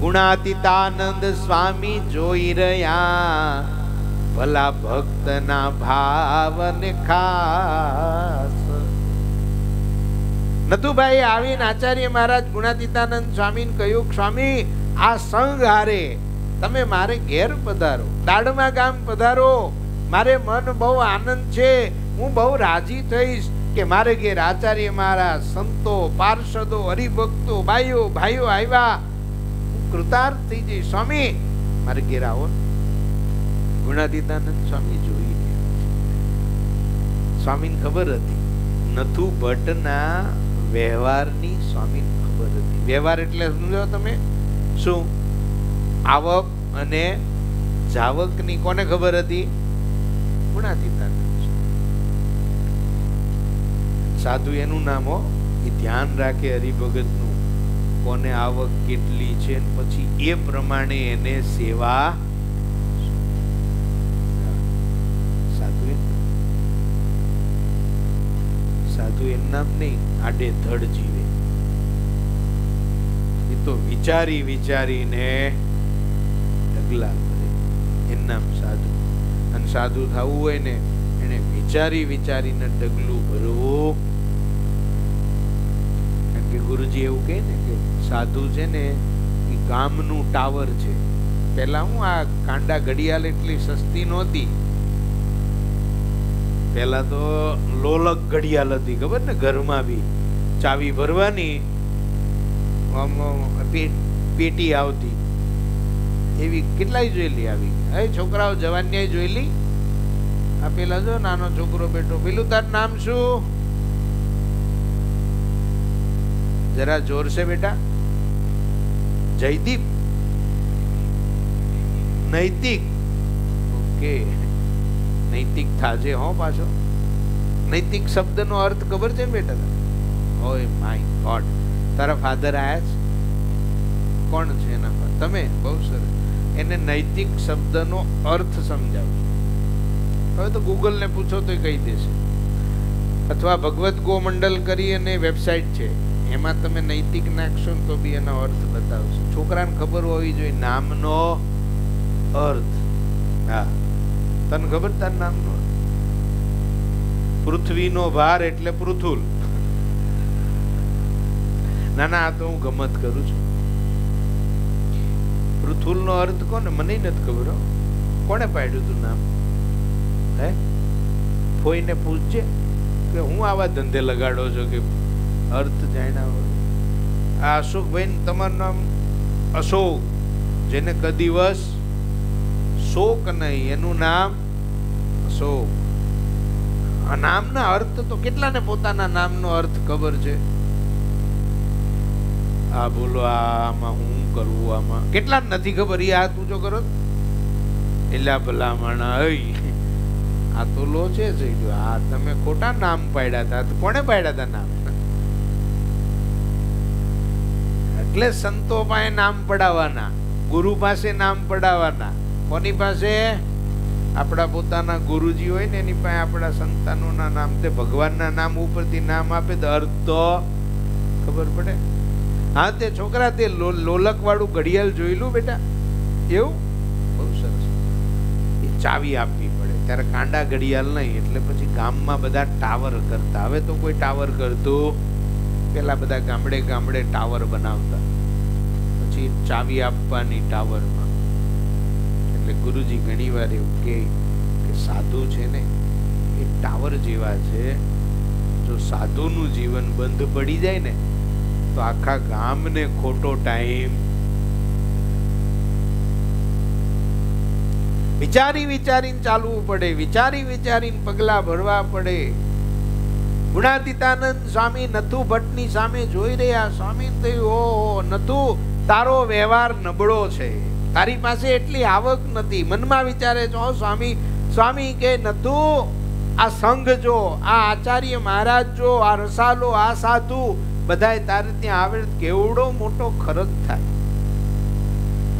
ગુણાતીતાનંદ સ્વામી જોઈ રહ્યા. ભલા ભક્તના ભાવને ખાસ. નથુભાઈ આવીને આચાર્ય મહારાજ ગુણાતીતાનંદ સ્વામીને કહ્યું, સ્વામી, આ સંઘ હારે તમે મારે ઘેર પધારો, દાડમા ગામ પધારો. મારે મન બહુ આનંદ છે. હું બહુ રાજી થઈશ. કે મારે ઘેર આચાર્ય મારા સંતો, પાર્ષદો, હરિભક્તો ભાઈઓ ભાઈઓ આવ્યા. હું કૃતાર્થ થઈ જઈ સ્વામી. મારે ઘેર આવો. ગુણાતીતાનંદ સ્વામી જોઈ સ્વામીને ખબર હતી. નથુ ભટ્ટના વ્યવહારની સ્વામીને ખબર હતી. વ્યવહાર એટલે સમજો તમે? શું? આવક અને જાવકની કોને ખબર હતી? ગુણાતીતાનંદ સાધુ એનું નામ હો, એ ધ્યાન રાખે હરિભગતનું. કોને આવક કેટલી છે પછી એ પ્રમાણે એને સેવા સાધુ સાધુ એમ નામ નહીં, આડે ધડ જીવે. એ તો વિચારી વિચારીને ડગલા કરે. એમ નામ સાધુ. અને સાધુ થવું હોય ને, એને વિચારી વિચારીને ડગલું ભરવું ગુરુજી એવું કહે ને કે સાધુ છે ને એ ગામનું ટાવર છે. પેલા હું આ કાંડા ઘડિયાળ એટલી સસ્તી નહોતી. પેલા તો લોલક ઘડિયાળ હતી, ખબર ને ઘરમાં બી. ચાવી ભરવાની પેટી આવતી. એવી કેટલાય જોયેલી આવી. હવે છોકરાઓ જવાનિયા જોયેલી. આ પેલા જો નાનો છોકરો બેઠો, પેલું તાર નામ શું? જરા જોર છે બેટા. જયદીપ. નૈતિક. ઓકે. નૈતિક થાજે હો પાછો. નૈતિક શબ્દનો અર્થ ખબર છે બેટા? ઓય માય ગોડ. તારા ફાધર આયા છે? કોણ છે એના પર? તમે? બહુ સરસ. એને નૈતિક શબ્દનો અર્થ સમજાવો. હવે તો ગૂગલને પૂછો તો કહી દેશે. અથવા ભગવત ગો મંડલ કરી અને વેબસાઇટ છે. એમાં તમે નૈતિક નાખશો ને તો બી એનો અર્થ બતાવશો. છોકરાને ખબર હોવી જોઈએ નામનો અર્થ. હા. તને ખબર તાર નામનો પૃથ્વીનો ભાર એટલે પૃથુલ. ના ના, આ તો હું ગમત કરું છું. પૃથુલનો અર્થ કોને? મને નથી ખબર. કોણે પાડ્યું તું નામ? હે? ફોઈને પૂછજે કે હું આવા ધંધે લગાડો છો કે અર્થ જાણ્યા હોય. આ અશોકભાઈ તમારું નામ અશોક, જેને કદિવસ શોક નહીં, એનું નામ અશોક. આ નામના અર્થ તો કેટલાને પોતાના નામનો અર્થ ખબર છે? આ બોલો આમાં હું કરવું આમાં કેટલા નથી ખબર? એ તું જો કરો એલા ભલા માણા આ તો લો છે આ તમે ખોટા નામ પાડ્યા હતા. કોણે પાડ્યા હતા નામ? એટલે સંતો પાસે નામ પડાવવાના, ગુરુ પાસે નામ પડાવવાના. કોની પાસે? આપણા પોતાના ગુરુજી હોય ને, એની પાસે આપણા સંતાનોના નામ તે ભગવાનના નામ ઉપરથી નામ આપે તો અર્થ ખબર પડે? હા, તે છોકરા, તે લોલક વાળું ઘડિયાળ જોયેલું બેટા. એવું? બહુ સરસ. એ ચાવી આપવી પડે. ત્યારે કાંડા ઘડિયાળ નહીં, એટલે પછી ગામમાં બધા ટાવર કરતા. હવે તો કોઈ ટાવર કરતું પેલા બધા ગામડે ગામડે ટાવર બનાવતા. પછી ચાવી આપવાની ટાવરમાં. એટલે ગુરુજી ઘણી વાર એવું કે સાધુ છે ને, એ ટાવર જેવા છે. જો સાધુનું જીવન બંધ પડી જાય ને, તો આખા ગામને ખોટો ટાઈમ. વિચારી વિચારીને ચાલવું પડે, વિચારી વિચારીને પગલા ભરવા પડે. ગુણાતીતાનંદ સ્વામી નથુ ભટ્ટની સામે જોઈ રહ્યા. સ્વામી થયું ઓહો નથુ, તારો વ્યવહાર નબળો છે. તારી પાસે એટલી આવક નથી. મનમાં વિચારે છો, સ્વામી સ્વામી કે નથુ, આ સંઘ જો, આ આચાર્ય મહારાજ જો, આ રસાલો, આ સાધુ, બધાય તારે ત્યાં આવે કેવડો મોટો ખર્ચ થાય.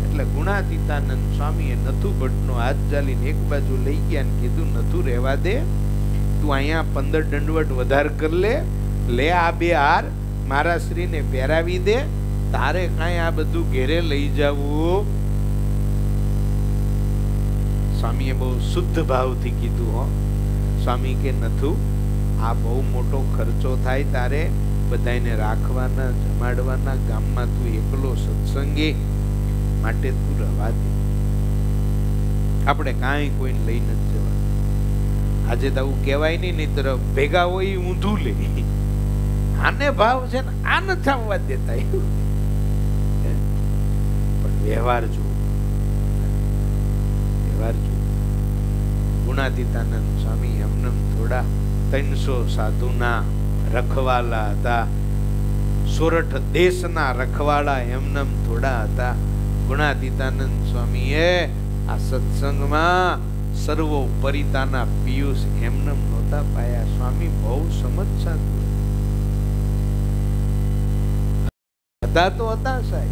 એટલે ગુણાતીતાનંદ સ્વામીએ નથુ ભટ્ટનો હાથ ચાલીને એક બાજુ લઈ ગયા કીધું, નથુ રહેવા દે. તું અહીંયા પંદર દંડવટ વધાર કરી લે લે આ બે હાર, મારા શ્રીને પહેરાવી દે, તારે કાંઈ આ બધું ઘેરે લઈ જવું. સ્વામીએ બહુ શુદ્ધ ભાવથી કીધું, હો. સ્વામી કે નથું, આ બહુ મોટો ખર્ચો થાય તારે બધાને રાખવાના, જમાડવાના, ગામમાં તું એકલો સત્સંગી, માટે તું રવા દે. આપણે કાંઈ કોઈને લઈ નથી આજે તો આવું કહેવાય નહીં, નહીતર ભેગા હોય ઊંધું લે. આને ભાવ છે ને આ નથી આવવા દેતા પણ વ્યવહાર જુઓ. વ્યવહાર જુઓ. ગુણાતીતાનંદ સ્વામી એમનેમ થોડા ત્રણસો સાધુના રખવાલા હતા. સોરઠ દેશના રખવાળા એમનેમ થોડા હતા. ગુણાતીતાનંદ સ્વામીએ આ સત્સંગમાં સર્વોપરિતાના પિયુષ એમનેમ નહોતા પાયા. સ્વામી બહુ સમજ સાધુ હતા તો હતા સાહેબ.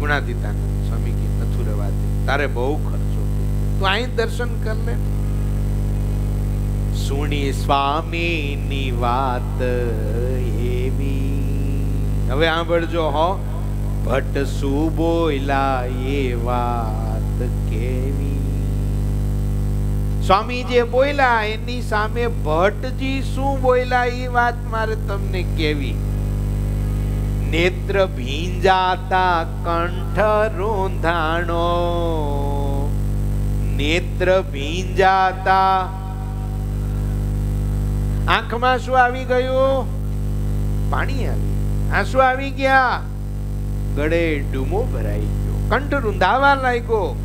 ગુણાતીતાનંદ સ્વામી કે નથુ રવા તારે બહુ ખર્ચો તું અહીં દર્શન કર લે. સુણી સ્વામીની વાત એવી. હવે સાંભળજો હો. ભટ્ટ શું બોયલા એ વાત કેવી? સ્વામી જે બોયલા એની સામે ભટ્ટજી શું બોયલા એ વાત મારે તમને કેવી? નેત્ર ભીંજાતા કંઠ રોંધાણો. નેત્ર ભીંજાતા. આંખમાં શું આવી ગયું? પાણી આવી. આંસુ આવી ગયા? ગળે ડૂમો ભરાઈ ગયો. કંઠ રૂંધાવા લાગ્યો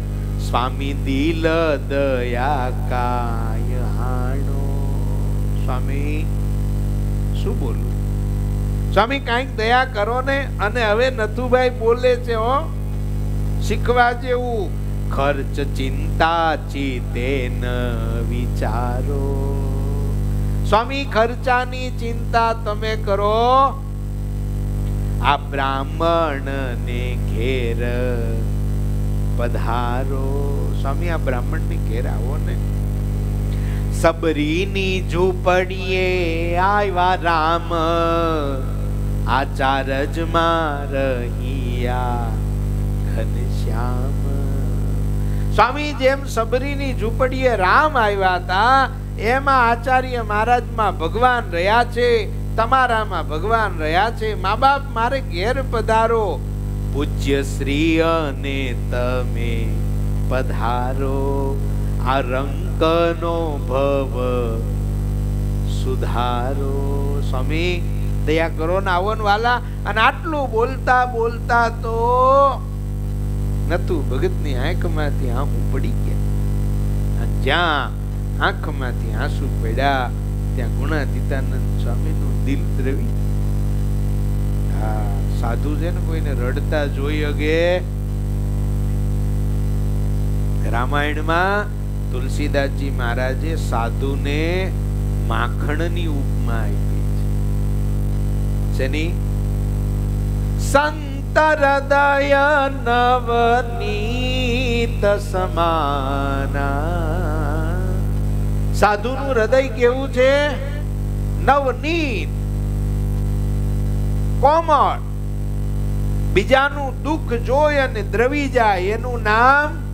સ્વામી દિલ દયા કાય હાણો સ્વામી, શું બોલું? સ્વામી, કાંઈક દયા કરો ને. અને હવે નથુભાઈ બોલે છે, હો, શીખવા જેવું. ખર્ચ ચિંતા ચિતે ન વિચારો. સ્વામી, ખર્ચાની ચિંતા તમે કરો. આ બ્રાહ્મણને ઘેર પધારો. સ્વામી, આ બ્રાહ્મણની ઘેર આવો ને. સબરીની ઝૂંપડીએ આવ્યા રામ. આચાર જ માં રહ્યા ઘનશ્યામ સ્વામી, જેમ સબરીની ઝૂંપડીએ રામ આવ્યા હતા, એમાં આચાર્ય મહારાજમાં ભગવાન રહ્યા છે. તમારામાં ભગવાન રહ્યા છે મા બાપ મારે ઘેર પધારો. પૂજ્ય શ્રી અને તમે પધારો. આ રંકનો ભવ સુધારો. સ્વામી, દયા કરો ને આવો ને વાલા. અને આટલું બોલતા બોલતા તો નતું, ભગતની આંખમાંથી આંખ પડી ગયા. જ્યાં આંખમાંથી આંસુ પડ્યા ત્યાં ગુણાતીતાનંદ સ્વામીનું દિલ દ્રવી. હા સાધુ છે ને કોઈને રડતા જોઈ અગે. રામાયણમાં તુલસીદાસજી મહારાજે સાધુને માખણની ઉપમા આપી છે. શેની? સંત હૃદય નવનીત સમાના સાધુનું હૃદય કેવું છે? નવનીત. કોમળ. બીજાનું દુઃખ જોઈ અને દ્રવી જાય. એનું નામ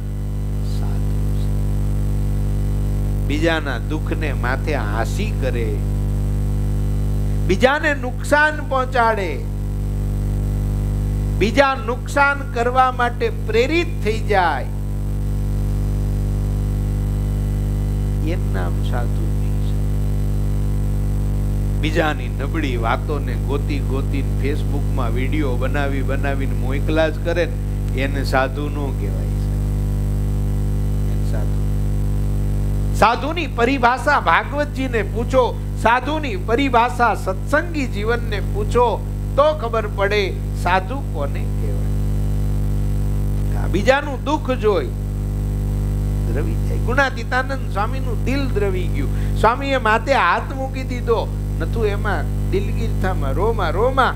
બીજાના દુઃખને માથે હાસી કરે. બીજાને નુકસાન પહોંચાડે. બીજા નુકસાન કરવા માટે પ્રેરિત થઈ જાય. એનું નામ સાધુ નહીં છે. બીજાની નબળી વાતોને ગોતી ગોતી ફેસબુકમાં વીડિયો બનાવી બનાવીને મોકલા જ કરે ને, એને સાધુ નો કહેવાય છે. સાધુ. સાધુની પરિભાષા ભાગવતજીને પૂછો, સાધુની પરિભાષા સત્સંગી જીવનને પૂછો, તો ખબર પડે સાધુ કોને કહેવાય. બીજાનું દુઃખ જોઈ દ્રવી જાય. ગુણાતીતાનંદ સ્વામીનું દિલ દ્રવી ગયું. સ્વામીએ માથે હાથ મૂકી દીધો. નતું એમાં દિલગીરથામાં, રોમાં રોમાં.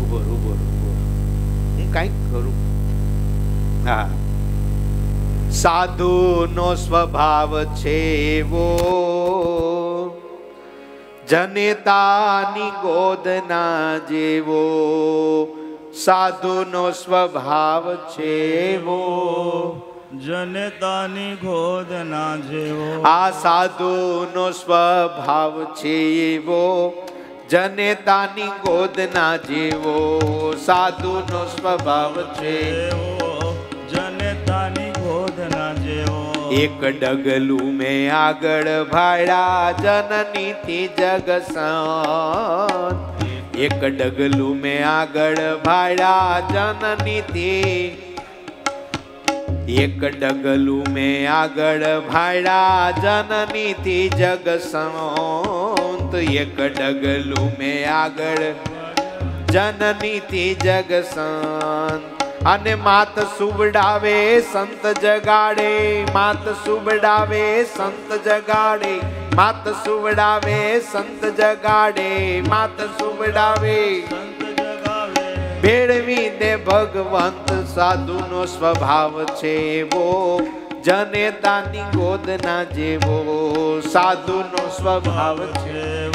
ઊભો ઊભો ઊભો હું કાંઈક કરું. હા. સાધુ નો સ્વભાવ છે એવો. જનેતાની ગોદના જેવો. સાધુ નો સ્વભાવ છે એવો. જનતાની ગોદના જેવો આ સાધુ નો સ્વભાવ છે એવો જનતાની ગોદના જેવો સાધુ નો સ્વભાવ છે જનતાની ગોદના જેવો એક ડગલું મેં આગળ ભાડા જનની થી જગ એક ડગલું મેં આગળ ભાડા જનની થી એક ડગલું મેં આગળ ભાડા જનની થી જગ સંત એક ડગલું મેં આગળ જનની થી જગ સંત અને માત સુવડાવે સંત જગાડે, માત સુવડાવે સંત જગાડે, માત સુવડાવે સંત જગાડે, માત સુવડાવે સંત જગાવે ભેળવી દે ભગવંત સાધુનો સ્વભાવ છે એવો, જનેતાની ગોદના જેવો, સાધુનો સ્વભાવ છે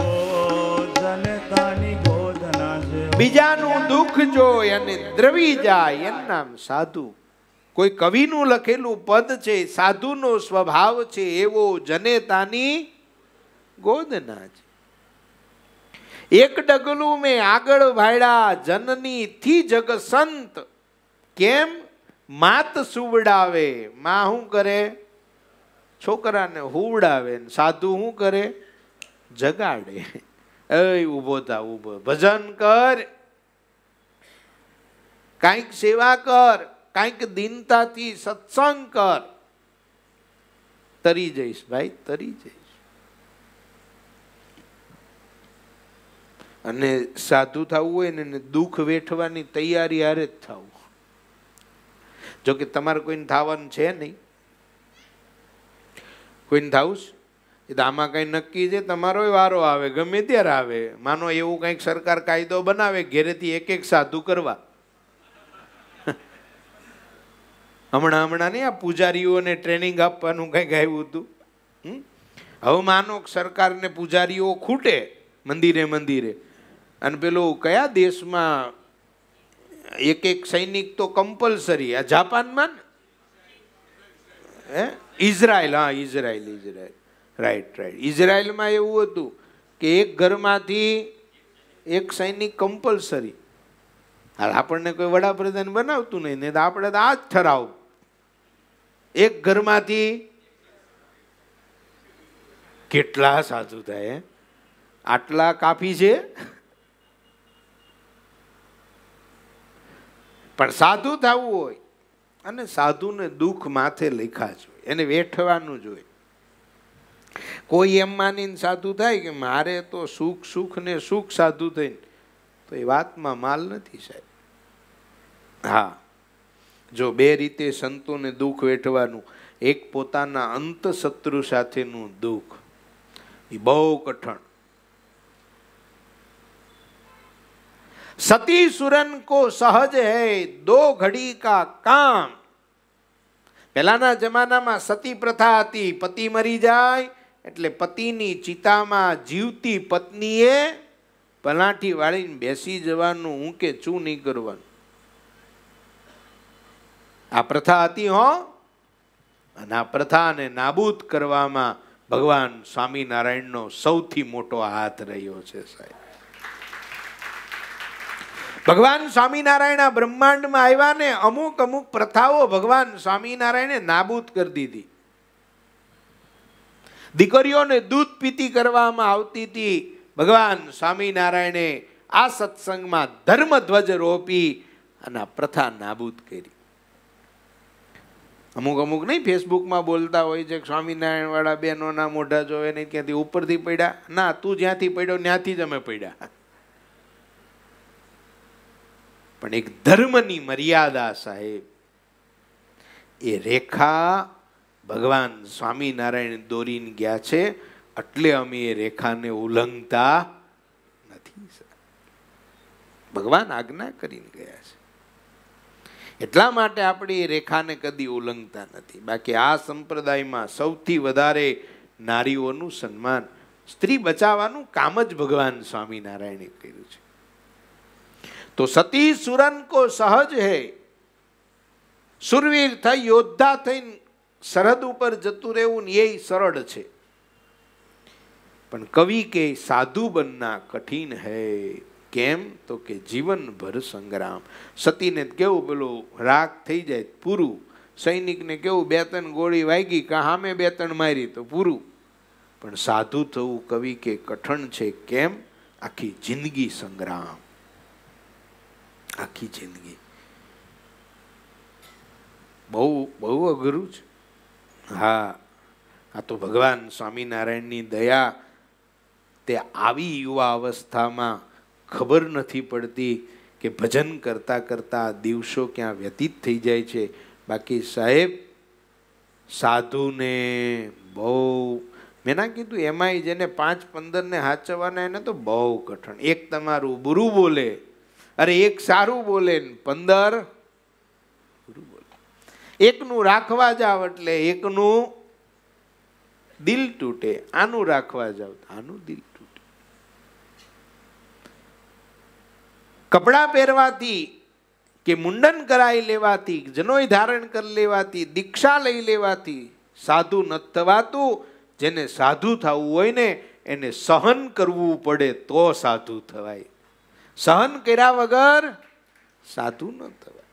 બીજાનું દુઃખ જોઈ અને દ્રવી જાય, એનું નામ સાધુ. કોઈ કવિનું લખેલું પદ છે, સાધુનો સ્વભાવ છે એવો, જનેતાની ગોદના છે. એક ડગલું મેં આગળ ભાડ્યા જનની થી જગ સંત. કેમ? માત સુવડાવે. માં શું કરે? છોકરાને હુવડાવે સાધુ શું કરે? જગાડે. એ ઊભો થા, ઊભો. ભજન કર. કાંઈક સેવા કર. કાંઈક દીનતાથી સત્સંગ કર. તરી જઈશ ભાઈ, તરી જઈશ. અને સાધુ થવું હોય ને એને દુઃખ વેઠવાની તૈયારી હારે જ થવું. જો કે તમારે કોઈને થવાનું છે નહીં. કોઈને થવું એ તો આમાં કંઈ નક્કી છે તમારો વારો આવે, ગમે ત્યારે આવે. માનો એવું કંઈક સરકાર કાયદો બનાવે, ઘેરેથી એક એક સાધુ કરવા. હમણાં હમણાં નહીં આ પૂજારીઓને ટ્રેનિંગ આપવાનું કંઈક આવ્યું હતું? હવે માનો સરકારને પૂજારીઓ ખૂટે મંદિરે મંદિરે. અને પેલું કયા દેશમાં એક એક સૈનિક તો કમ્પલસરી આ જાપાનમાં હે? ઇઝરાયલ, હા, ઇઝરાયલ ઇઝરાયલ. રાઈટ રાઈટ ઇઝરાયલમાં એવું હતું કે એક ઘરમાંથી એક સૈનિક કમ્પલસરી હાલ આપણને કોઈ વડાપ્રધાન બનાવતું નહીં ને તો આપણે તો આ જ ઠરાવ. એક ઘરમાંથી કેટલા સાચું થાય? આટલા કાફી છે? પણ સાધુ થવું હોય અને સાધુને દુઃખ માથે લખ્યા જ હોય, એને વેઠવાનું જ હોય. કોઈ એમ માનીને સાધુ થાય કે મારે તો સુખ સુખ ને સુખ સાધુ થઈને, તો એ વાતમાં માલ નથી સાહેબ. હા, જો બે રીતે સંતોને દુઃખ વેઠવાનું, એક પોતાના અંત શત્રુ સાથેનું દુઃખ, એ બહુ કઠણ. સતી સુરન કો સહજ હૈ દો ઘડી કા કામ પહેલાના જમાનામાં સતી પ્રથા હતી, પતિ મરી જાય, એટલે પતિની ચિતામાં જીવતી પત્નીએ પલાઠી વાળીને બેસી જવાનું હું કે છું નહીં કરવાનું. આ પ્રથા હતી હો. અને આ પ્રથાને નાબૂદ કરવામાં ભગવાન સ્વામિનારાયણનો સૌથી મોટો હાથ રહ્યો છે સાહેબ. ભગવાન સ્વામિનારાયણ આ બ્રહ્માંડમાં આવ્યા ને અમુક અમુક પ્રથાઓ ભગવાન સ્વામિનારાયણે નાબૂદ કરી દીધી. દીકરીઓને દૂધ પીતી કરવામાં આવતી હતી. ભગવાન સ્વામિનારાયણે આ સત્સંગમાં ધર્મધ્વજ રોપી અને આ પ્રથા નાબૂદ કરી. અમુક અમુક નહીં ફેસબુકમાં બોલતા હોય છે કે સ્વામિનારાયણ વાળા બહેનોના મોઢા જોવે નહીં ત્યાંથી ઉપરથી પડ્યા? ના, તું જ્યાંથી પડ્યો, ત્યાંથી જ અમે પડ્યા. પણ એક ધર્મની મર્યાદા સાહેબ, એ રેખા ભગવાન સ્વામિનારાયણ દોરીને ગયા છે, એટલે અમે એ રેખાને ઉલ્લંઘતા નથી ભગવાન આજ્ઞા કરીને ગયા છે. એટલા માટે આપણે એ રેખાને કદી ઉલ્લંઘતા નથી. બાકી આ સંપ્રદાયમાં સૌથી વધારે નારીઓનું સન્માન, સ્ત્રી બચાવવાનું કામ જ ભગવાન સ્વામિનારાયણે કર્યું છે. તો સતી સુરન કો સહજ હે. સુરવીર થઈ, યોદ્ધા થઈને સરહદ ઉપર જતું રહેવું ને એ સરળ છે. પણ કવિ કે, સાધુ બનના કઠિન હૈ. કેમ? તો કે, જીવનભર સંગ્રામ. સતીને કેવું પેલું રાગ થઈ જાય પૂરું. સૈનિકને કેવું બે ત્રણ ગોળી વાગી, કે હામે બે ત્રણ મારી તો પૂરું. પણ સાધુ થવું કવિ કે કઠણ છે કેમ? આખી જિંદગી સંગ્રામ. આખી જિંદગી. બહુ બહુ અઘરું છે. હા, આ તો ભગવાન સ્વામિનારાયણની દયા તે આવી યુવા અવસ્થામાં ખબર નથી પડતી કે ભજન કરતાં કરતાં દિવસો ક્યાં વ્યતીત થઈ જાય છે. બાકી સાહેબ, સાધુને બહુ, મેં ના કીધું એમાંય જેને પાંચ પંદરને હાચવાના એને તો બહુ કઠણ. એક તમારું બુરું બોલે. અરે એક સારું બોલે ને પંદર. એકનું રાખવા જાવ એટલે એકનું દિલ તૂટે, આનું રાખવા જાવ આનું દિલ તૂટે. કપડાં પહેરવાથી કે મુંડન કરાવી લેવાથી જનોય ધારણ કરી લેવાથી, દીક્ષા લઈ લેવાથી સાધુ ન થવાતું, જેને સાધુ થવું હોય ને એને સહન કરવું પડે તો સાધુ થવાય. સહન કર્યા વગર સાધુ ન થવાય.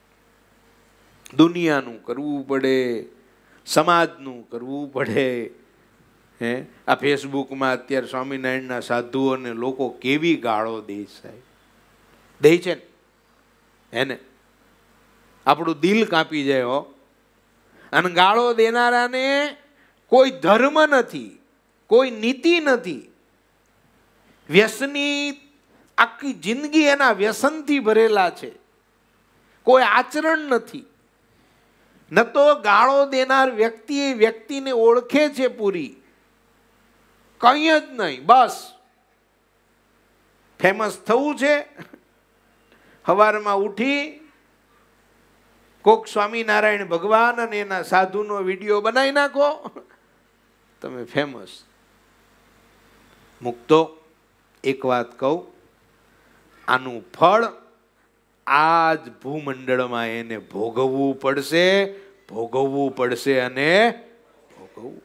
દુનિયાનું કરવું પડે, સમાજનું કરવું પડે. હે? આ ફેસબુકમાં અત્યારે સ્વામિનારાયણના સાધુઓને લોકો કેવી ગાળો દે સાહેબ? દે છે ને? એને આપણું દિલ કાપી જાય હો. અને ગાળો દેનારાને કોઈ ધર્મ નથી, કોઈ નીતિ નથી. વ્યસની આખી જિંદગી એના વ્યસનથી ભરેલા છે. કોઈ આચરણ નથી. ન તો ગાળો દેનાર વ્યક્તિ એ વ્યક્તિને ઓળખે છે પૂરી. કંઈ જ નહીં, બસ. ફેમસ થવું છે. સવારમાં ઉઠી કોક સ્વામિનારાયણ ભગવાન અને એના સાધુનો વીડિયો બનાવી નાખો. તમે ફેમસ. મુક્તો, એક વાત કહું. આનું ફળ આ જ ભૂમંડળમાં એને ભોગવવું પડશે ભોગવવું પડશે અને ભોગવવું.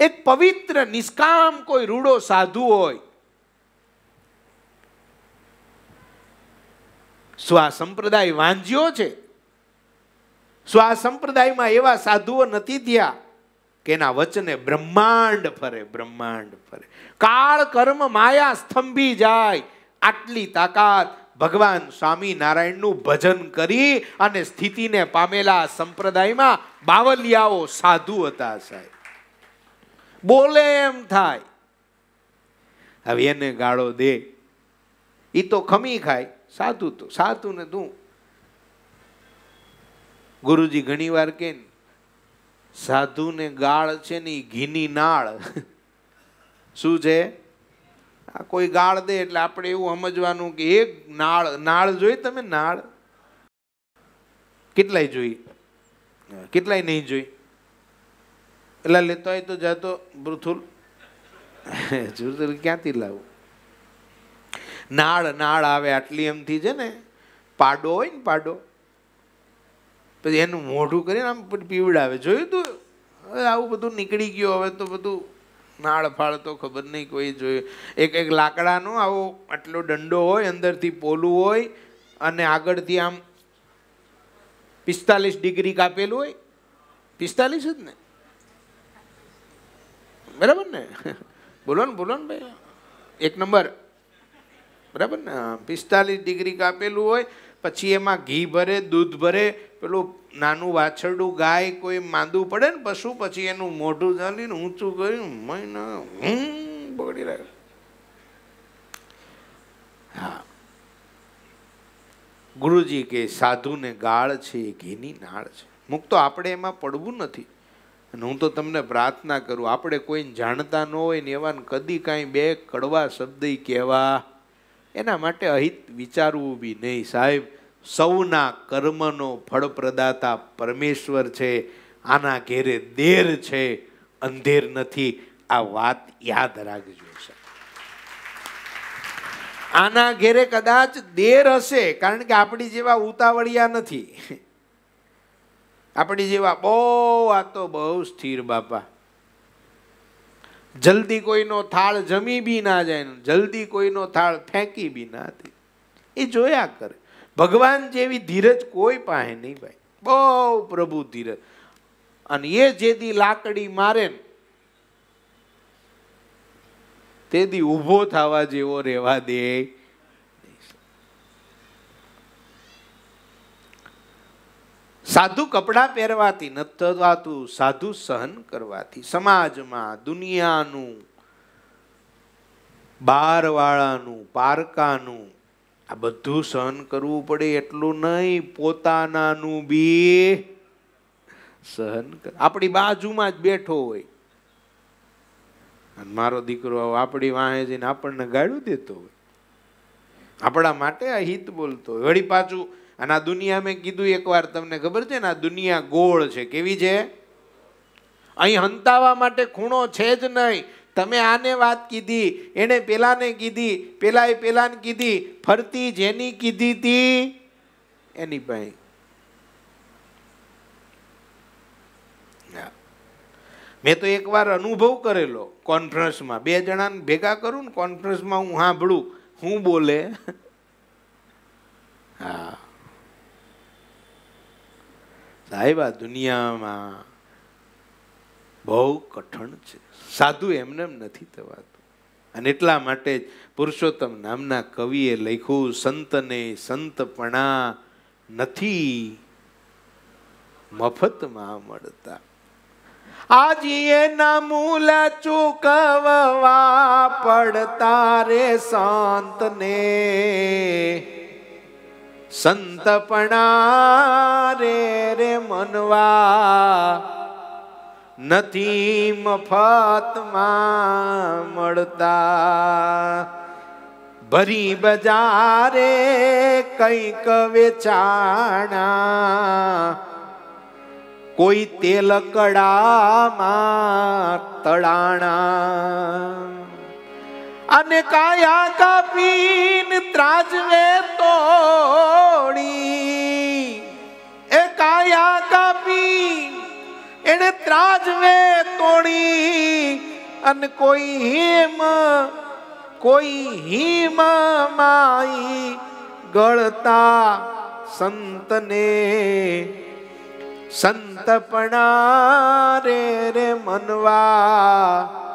એક પવિત્ર, નિષ્કામ કોઈ રૂડો સાધુ હોય, સ્વ સંપ્રદાય વાંજ્યો છે. સ્વ સંપ્રદાયમાં એવા સાધુઓ નથી થયા કે એના વચને બ્રહ્માંડ ફરે બ્રહ્માંડ ફરે. કાળ કર્મ માયા સ્તંભી જાય આટલી તાકાત ભગવાન સ્વામિનારાયણનું ભજન કરી અને સ્થિતિને પામેલા સંપ્રદાયમાં બાવલિયાઓ સાધુ હતા સાહેબ. બોલે એમ થાય. હવે એને ગાળો દે. એ તો ખમી ખાય. સાધુ તો સાધુ ને તું. ગુરુજી ઘણી વાર કે સાધુને ગાળ છે ને ઘીની નાળ. [laughs] શું છે? આ કોઈ ગાળ દે એટલે આપણે એવું સમજવાનું કે એક નાળ નાળ જોઈ તમે નાળ? કેટલાય જોઈ? કેટલાય નહીં જોઈ? એટલે લેતો હોય તો જાતો, બૃથુલ બૃથુલ ક્યાંથી લાવું? નાળ નાળ આવે આટલી એમથી છે ને, પાડો હોય ને પાડો. પછી એનું મોઢું કરીને આમ પીવડાવે. જોયું તું? હવે આવું બધું નીકળી ગયું, હવે તો બધું નાળ ફાળ તો ખબર નહીં કોઈ જોયું. એક એક લાકડાનો આવો આટલો દંડો હોય, અંદરથી પોલું હોય અને આગળથી આમ પિસ્તાલીસ ડિગ્રી કાપેલું હોય. પિસ્તાલીસ જ ને? બરાબર ને? બોલો ને બોલો ને ભાઈ. એક નંબર. બરાબર ને? પિસ્તાલીસ ડિગ્રી કાપેલું હોય પછી એમાં ઘી ભરે, દૂધ ભરે, પેલું નાનું વાછરડું ગાય કોઈ માંદું પડે ને પશુ, પછી એનું મોઢું ચાલીને ઊંચું કર્યું, મહિના હમ બગડી રહ્યો. હા. ગુરુજી કે સાધુને ગાળ છે એ ઘીની નાળ છે. મુક તો આપણે એમાં પડવું નથી. અને હું તો તમને પ્રાર્થના કરું, આપણે કોઈને જાણતા ન હોય ને એવા કદી કાંઈ બે કડવા શબ્દ કહેવા. એના માટે અહિત વિચારવું બી નહીં. સાહેબ, સૌના કર્મનો ફળપ્રદાતા પરમેશ્વર છે, આના ઘેરે દેર છે, અંધેર નથી. આ વાત યાદ રાખજો સાહેબ આના ઘેરે કદાચ દેર હશે, કારણ કે આપણી જેવા ઉતાવળિયા નથી. આપણી જેવા બહુ આ તો બહુ સ્થિર બાપા. જલ્દી કોઈનો થાળ જમી બી ના જાય જલ્દી કોઈનો થાળ ફેંકી બી ના દે. એ જોયા કરે. ભગવાન જેવી ધીરજ કોઈ પાસે નહીં ભાઈ. બહુ પ્રભુ ધીરજ. અને એ જેદી લાકડી મારે ને તેથી ઊભો થવા જેવો રહેવા દે. સાધુ કપડાં પહેરવાથી ન સાધુ સહન કરવાથી સમાજમાં, દુનિયાનું, બારવાળાનું, પારકાનું, આ બધું સહન કરવું પડે એટલું નહીં, પોતાનાનું બી સહન કર. આપણી બાજુમાં જ બેઠો હોય. અને મારો દીકરો આપણી વાહે જઈને આપણને ગાળું દેતો હોય. આપણા માટે આ હિત બોલતો હોય. વળી પાછું અને આ દુનિયા મેં કીધું એકવાર તમને ખબર છે ને, આ દુનિયા ગોળ છે. કેવી છે? અહીં હંતાવા માટે ખૂણો છે જ નહીં. તમે આને વાત કીધી, એણે પેલાને કીધી, પેલાએ પેલાને કીધી, ફરતી જેની કીધી તી, એની પાસે. મેં તો એકવાર અનુભવ કરેલો કોન્ફરન્સમાં. બે જણાને ભેગા કરું ને કોન્ફરન્સમાં હું સાંભળું. હું બોલે. હા. સાહેબ, આ દુનિયામાં બહુ કઠણ છે. સાધુ એમને એમ નથી થવાતું. અને એટલા માટે જ પુરુષોત્તમ નામના કવિએ લખ્યું, સંતને સંતપણા નથી મફતમાં મળતા. આજે ના મૂલા ચૂકવવા પડતા રે સંતને. સંતપણા રે રે મનવા નથી મફતમાં મળતા. ભરી બજારે કંઈક વેચાણા. કોઈ તેલ કડામાં તળાણા. અને કાયા કાપીન ત્રાજવે તોડી. એ કાયા કાપી, એને ત્રાજવે તોડી. અને કોઈ હિમ કોઈ હિમ માઈ ગળતા સંતને. સંતપણા રે રે મનવા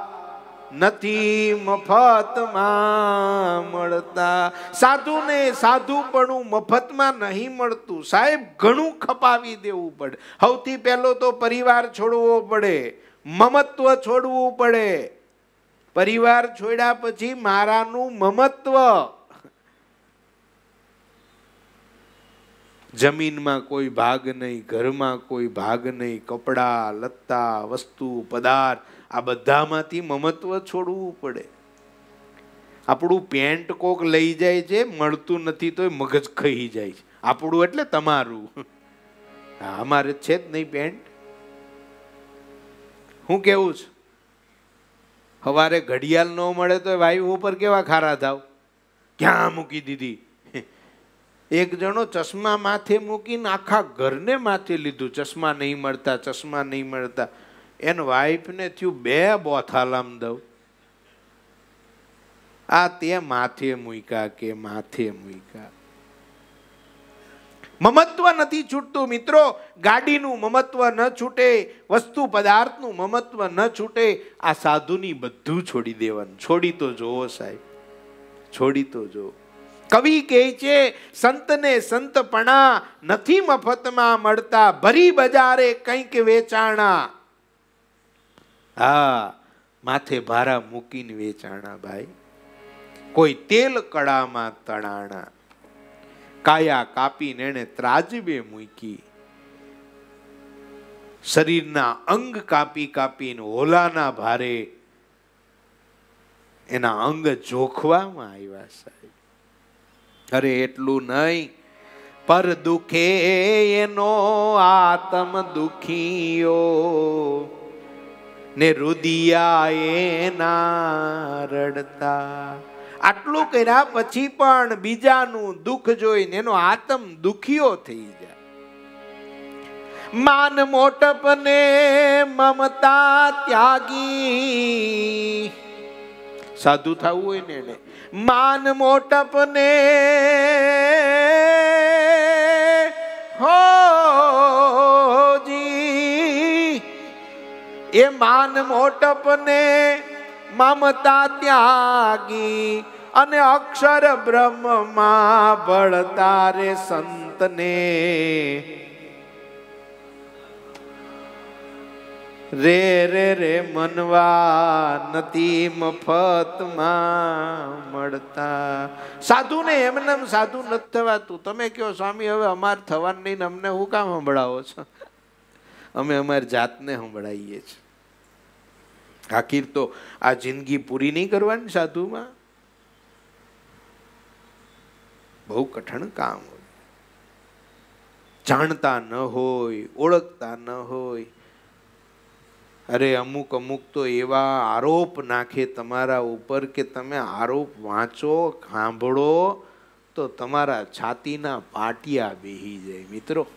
નથી મફતમાં મળતા. સાધુને સાધુપણું મફતમાં નહીં મળતું. સાહેબ, ઘણું ખપાવી દેવું પડે. સૌથી પહેલો તો પરિવાર છોડવો પડે. મમત્વ છોડવું પડે. પરિવાર છોડ્યા પછી મારાનું મમત્વ. જમીનમાં કોઈ ભાગ નહીં, ઘરમાં કોઈ ભાગ નહીં, કપડાં, લત્તા, વસ્તુ, પદાર્થ. આ બધામાંથી મમત્વ છોડવું પડે. આપણું પેન્ટ કોક લઈ જાય છે, મળતું નથી તોય મગજ ખહી જાય છે. આપણું એટલે તમારું. અમારે છે જ નહીં પેન્ટ. હું કેવું છું? સવારે ઘડિયાળ ન મળે તો વાયુ ઉપર કેવા ખારા થાવ? ક્યાં મૂકી દીધી? એક જણો ચશ્મા માથે મૂકીને આખા ઘરને માથે લીધું. ચશ્મા નહીં મળતા, ચશ્મા નહીં મળતા. એન વાઈફને થયું બે બોથાલામ દઉં. આ તે માથે મૂક્યા કે માથે મૂક્યા. મમત્વ નથી છૂટતું મિત્રો. ગાડીનું મમત્વ ન છૂટે, વસ્તુ પદાર્થનું મમત્વ ન છૂટે. આ સાધુની બધું છોડી દેવાનું. છોડી તો જોવો સાહેબ. છોડી તો જુઓ કવિ કહે છે, સંતને સંતપણા નથી મફતમાં મળતા. ભરી બજારે કંઈક વેચાણા. હા, માથે ભારા મૂકીને વેચાણા ભાઈ. કોઈ તેલ કડામાં તણાણા. કાયા કાપીને એને ત્રાજબે મૂકી. શરીરના અંગ કાપી કાપીને હોલાના ભારે એના અંગ જોખવામાં આવ્યા સાહેબ. અરે એટલું નહીં, પર દુખે એનો આત્મ દુખીયો. ને રુદિયા એના રડતા આટલું કર્યા પછી પણ બીજાનું દુઃખ જોઈને એનો આતમ દુખીઓ થઈ જાય. માન મોટપને મમતા ત્યાગી. સાધુ થવું હોય ને એને. માન મોટપને હોજી એ માન મોટપને મમતા ત્યાગી અને અક્ષર બ્રહ્મમાં ભળતા રે સંતને. રે રે રે મનવા નથી મફતમાં મળતા. સાધુને એમને એમ સાધુ નથી થવાતું. તમે કહો, સ્વામી, હવે અમારે થવાનું અમને હું કામ સંભળાવો છો? અમે અમારી જાતને સંભળાવીએ છીએ. આખીર તો આ જિંદગી પૂરી નહીં કરવાની સાધુમાં? બહુ કઠણ કામ હોય. જાણતા ન હોય, ઓળખતા ન હોય. અરે, અમુક અમુક તો એવા આરોપ નાખે તમારા ઉપર કે તમે આરોપ વાંચો સાંભળો તો તમારા છાતીના પાટિયા બેહી જાય, મિત્રો.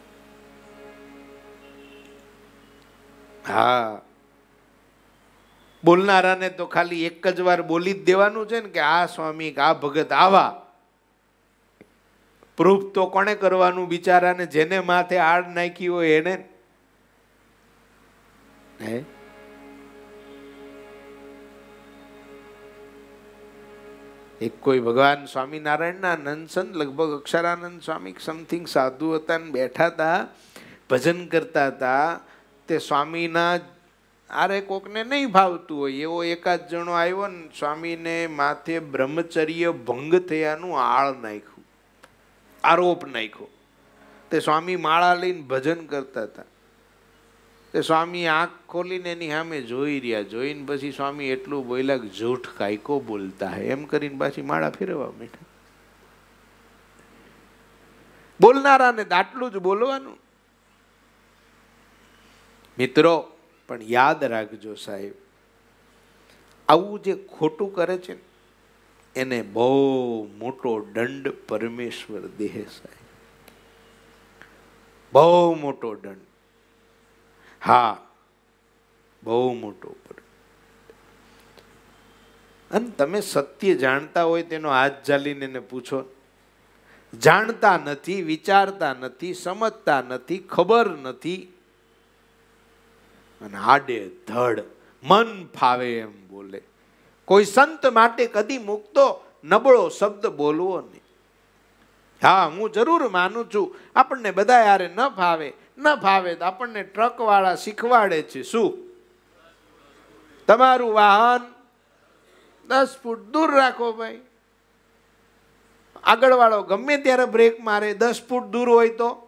હા બોલનારાને તો ખાલી એક જ વાર બોલી જ દેવાનું છે ને કે આ સ્વામી આ ભગત આવા. પ્રૂફ તો કોણે કરવાનું બિચારાને જેને માથે આડ નાખી હોય એને? હે? એક કોઈ ભગવાન સ્વામિનારાયણના નંદસન લગભગ અક્ષરાનંદ સ્વામી સમથિંગ સાધુ હતા ને બેઠા હતા ભજન કરતા હતા તે સ્વામીના આરે કોકને નહીં ભાવતું હોય. એવો એકાદ જણો આવ્યો ને સ્વામીને માથે બ્રહ્મચર્ય ભંગ થયાનું આળ નાખ્યું. આરોપ નાખ્યો. તે સ્વામી માળા લઈને ભજન કરતા હતા. તે સ્વામી આંખ ખોલીને એની સામે જોઈ રહ્યા. જોઈને પછી સ્વામી એટલું બોલ્યા કે જૂઠ કાયકો બોલતા હે. એમ કરીને પાછી માળા ફેરવા બેઠા બોલનારાને આટલું જ બોલવાનું. મિત્રો પણ યાદ રાખજો સાહેબ, આવું જે ખોટું કરે છે એને બહુ મોટો દંડ પરમેશ્વર દેહ સાહેબ. બહુ મોટો દંડ. હા, બહુ મોટો અને તમે સત્ય જાણતા હોય તેનો હાથ ઝાલીને એને પૂછો. જાણતા નથી, વિચારતા નથી, સમજતા નથી, ખબર નથી અને આડે ધડ, મન ફાવે એમ બોલે. કોઈ સંત માટે કદી મૂકતો નબળો શબ્દ બોલવો નહીં. હા, હું જરૂર માનું છું, આપણને બધા યારે ન ફાવે ન ફાવે તો આપણને ટ્રક વાળા શીખવાડે છે. શું? તમારું વાહન દસ ફૂટ દૂર રાખો ભાઈ. આગળ વાળો ગમે ત્યારે બ્રેક મારે, દસ ફૂટ દૂર હોય તો?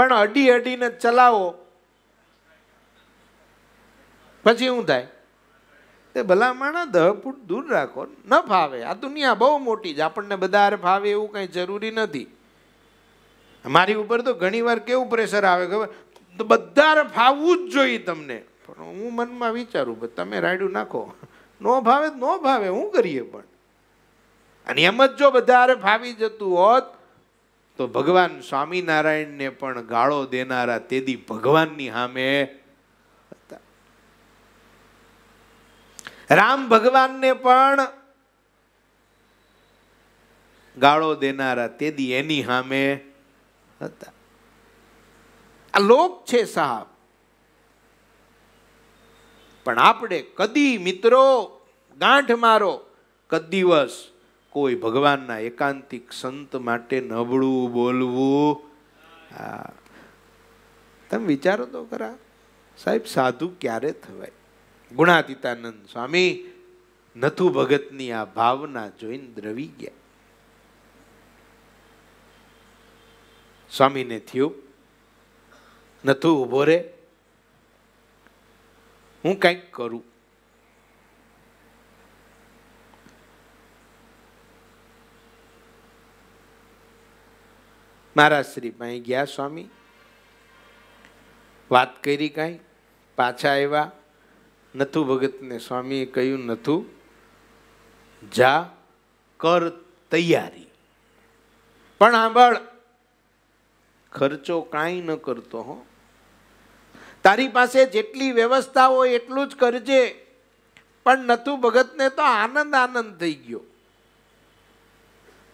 પણ અડી અડીને ચલાવો. પછી શું થાય? તે ભલા માણા દહ ફૂટ દૂર રાખો, ન ફાવે. આ દુનિયા બહુ મોટી છે. આપણને બધા ફાવે એવું કંઈ જરૂરી નથી. મારી ઉપર તો ઘણીવાર કેવું પ્રેશર આવે ખબર? તો બધા ફાવવું જ જોઈએ તમને. પણ હું મનમાં વિચારું કે તમે રાયડું નાખો. ન ભાવે ન ભાવે હું કરીએ પણ? અને એમ જ જો બધા ફાવી જતું હોત તો ભગવાન સ્વામિનારાયણને પણ ગાળો દેનારા તેદી ભગવાનની સામે હતા. રામ ભગવાનને પણ ગાળો દેનારા તેદી એની સામે હતા. આ લોક છે સાહેબ. પણ આપણે કદી મિત્રો ગાંઠ મારો, કદ દિવસ કોઈ ભગવાનના એકાંતિક સંત માટે નબળું બોલવું. હા. તમે વિચારો તો ખરા. સાહેબ, સાધુ ક્યારે થવાય? ગુણાતીતાનંદ સ્વામી નથુ ભગતની આ ભાવના જોઈને દ્રવી ગયા. સ્વામીને થયું, નથુ ઊભો રે. હું કંઈક કરું. મારા શ્રી પાસે ગયા, સ્વામી. વાત કરી કાંઈ, પાછા આવ્યા. નથુ ભગતને સ્વામીએ કહ્યું, નથુ, જા, કર તૈયારી. પણ આંબળ ખર્ચો કાંઈ ન કરતો હો. તારી પાસે જેટલી વ્યવસ્થા હોય એટલું જ કરજે. પણ નથુ ભગતને તો આનંદ આનંદ થઈ ગયો.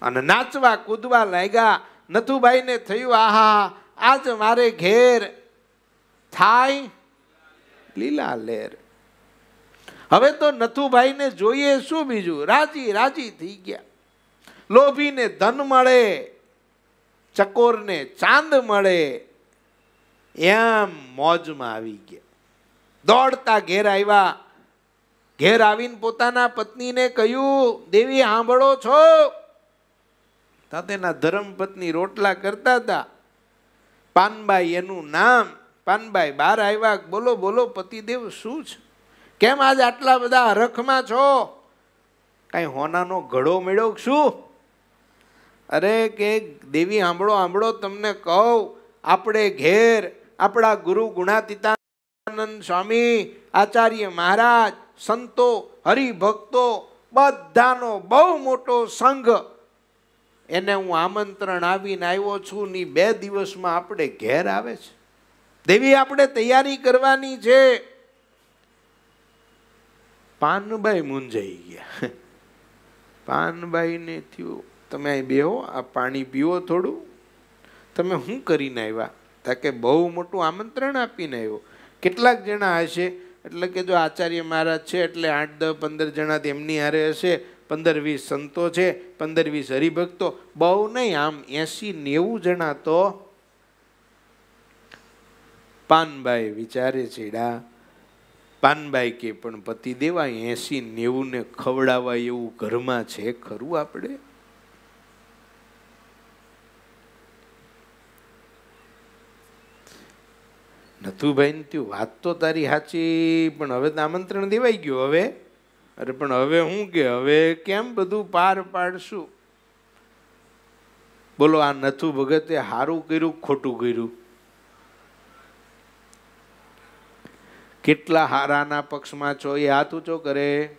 અને નાચવા, કૂદવા લાગ્યા. નથુભાઈને થયું, આહા, આજ મારે ઘેર થાય લીલા લેર. હવે તો નથુભાઈને જોઈએ શું બીજું? રાજી રાજી થઈ ગયા. લોભીને ધન મળે, ચકોરને ચાંદ મળે, એમ મોજમાં આવી ગયા. દોડતા ઘેર આવ્યા. ઘેર આવીને પોતાના પત્નીને કહ્યું, દેવી, સાંભળો છો? તા તેના ધર્મપત્ની રોટલા કરતા હતા. પાનબાઈ એનું નામ, પાનબાઈ બહાર આવ્યા, બોલો બોલો, પતિદેવ શું છે? કેમ આજ આટલા બધા હરખમાં છો? કાંઈ હોનાનો ઘડો મેળ્યો શું? અરે કે દેવી, સાંભળો સાંભળો, તમને કહું, આપણે ઘેર, આપણા ગુરુ ગુણાતીતાનંદ સ્વામી, આચાર્ય મહારાજ, સંતો, હરિભક્તો, બધાનો બહુ મોટો સંઘ એને હું આમંત્રણ આવીને આવ્યો છું ની બે દિવસમાં આપણે ઘેર આવે છે. દેવી, આપણે તૈયારી કરવાની છે. પાનબાઈ મૂંઝાઈ ગયા. પાનબાઈને થયું, તમે અહીં બેહો, આ પાણી પીવો થોડું. તમે શું કરીને આવ્યા? તા કે, બહુ મોટું આમંત્રણ આપીને આવ્યો. કેટલાક જણા હશે? એટલે કે, જો આચાર્ય મહારાજ છે, એટલે આઠ, દસ, પંદર જણા તેમની હારે હશે. પંદર વીસ સંતો છે પંદર વીસ હરિભક્તો, બહુ નહીં, આમ એસી નેવું જણા તો પાનભાઈ વિચારે છેડા પાનભાઈ કે પણ પતિ દેવા એસી નેવું ને ખવડાવવા એવું ઘરમાં છે ખરું આપણે? નથુભાઈ ને ત્યું વાત તો તારી સાચી, પણ હવે તો આમંત્રણ દેવાઈ ગયું હવે. અરે, પણ હવે હું કે, હવે કેમ બધું પાર પાડશું? બોલો, આ નથુ ભગતે સારું કર્યું ખોટું કર્યું? કેટલા હારાના પક્ષમાં છો? એ હાથ ઊંચો કરે.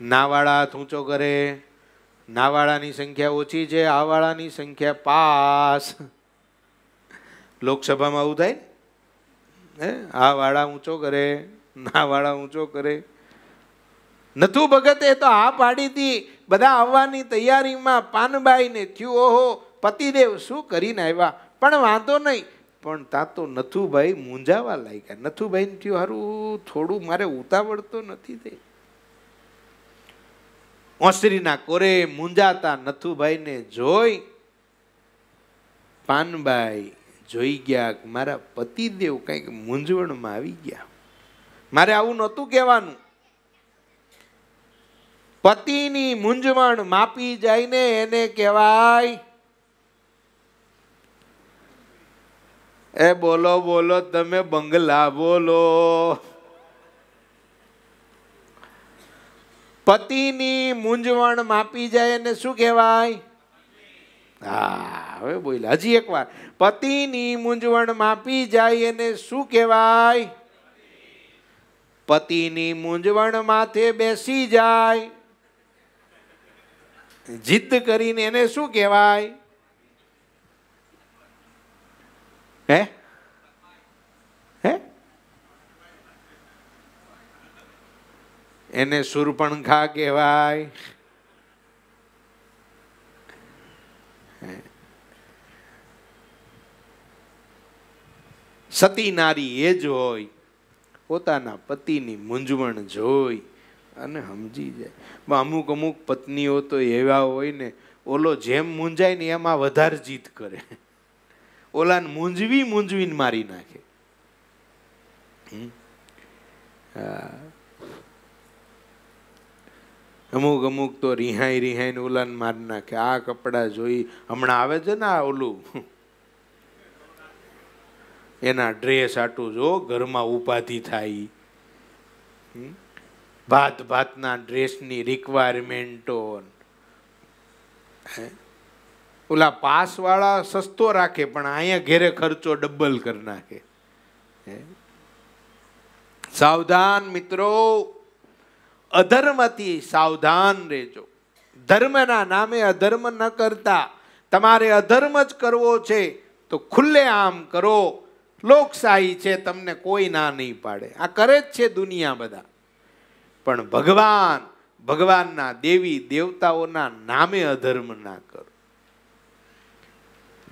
નાવાળા હાથ ઊંચો કરે. નાવાળાની સંખ્યા ઓછી છે, આવાળાની સંખ્યા પાસ. લોકસભામાં આવું થાય? હે? આ વાળા ઊંચો કરે ના વાળા ઊંચો કરે. નથુ ભગતે તો આ પાડી હતી બધા આવવાની તૈયારીમાં પાનબાઈને થયું. ઓહો, પતિદેવ શું કરીને આવ્યા? પણ વાંધો નહીં. પણ તા તો નથુભાઈ મૂંઝાવા લાગ્યા. નથુભાઈને થયું, હારું, થોડું મારે ઉતાવળ તો નથી થઈ. ઓસરીના કોરે મૂંઝાતા નથુભાઈને જોઈ, પાનબાઈ જોઈ ગયા મારા પતિદેવ કંઈક મૂંઝવણમાં આવી ગયા. મારે આવું નહોતું કહેવાનું. પતિની મૂંઝવણ માપી જાય ને એને કહેવાય. એ બોલો બોલો, તમે બંગલા બોલો. પતિની મૂંઝવણ માપી જાય એને શું કહેવાય? હા, હવે બોલ્યા. હજી એક વાર પતિની મૂંઝવણ માપી જાય એને શું કહેવાય? પતિની મૂંઝવણ માથે બેસી જાય. જીદ કરીને એને શું કહેવાય? હે? હે? એને સુરપણખા કહેવાય. સતી નારી એ જ હોય, પોતાના પતિની મૂંઝવણ જોઈ. અને સમજી જાય. પણ અમુક અમુક પત્નીઓ તો એવા હોય ને, ઓલો જેમ મૂંઝાય ને એમાં વધારે જીત કરે. ઓલાને મૂંઝવી મૂંઝવીને મારી નાખે. અમુક અમુક તો રિહાઈ રિહાઈને ઓલાને મારી નાખે. આ કપડાં જોઈ હમણાં આવે છે ને આ ઓલું? એના ડ્રેસ આટું જો ઘરમાં ઉપાધિ થાય? ભાત ભાતના ડ્રેસની રિક્વાયરમેન્ટો? ઓલા પાસવાળા સસ્તો રાખે, પણ અહીંયા ઘેરે ખર્ચો ડબલ કરી નાખે? સાવધાન મિત્રો, અધર્મથી સાવધાન રહેજો. ધર્મના નામે અધર્મ ન કરતા. તમારે અધર્મ જ કરવો છે, તો ખુલ્લે આમ કરો. લોકશાહી છે, તમને કોઈ ના નહીં પાડે. આ કરે જ છે દુનિયા બધા. પણ ભગવાન, ભગવાનના દેવી દેવતાઓના નામે અધર્મ ના કરો.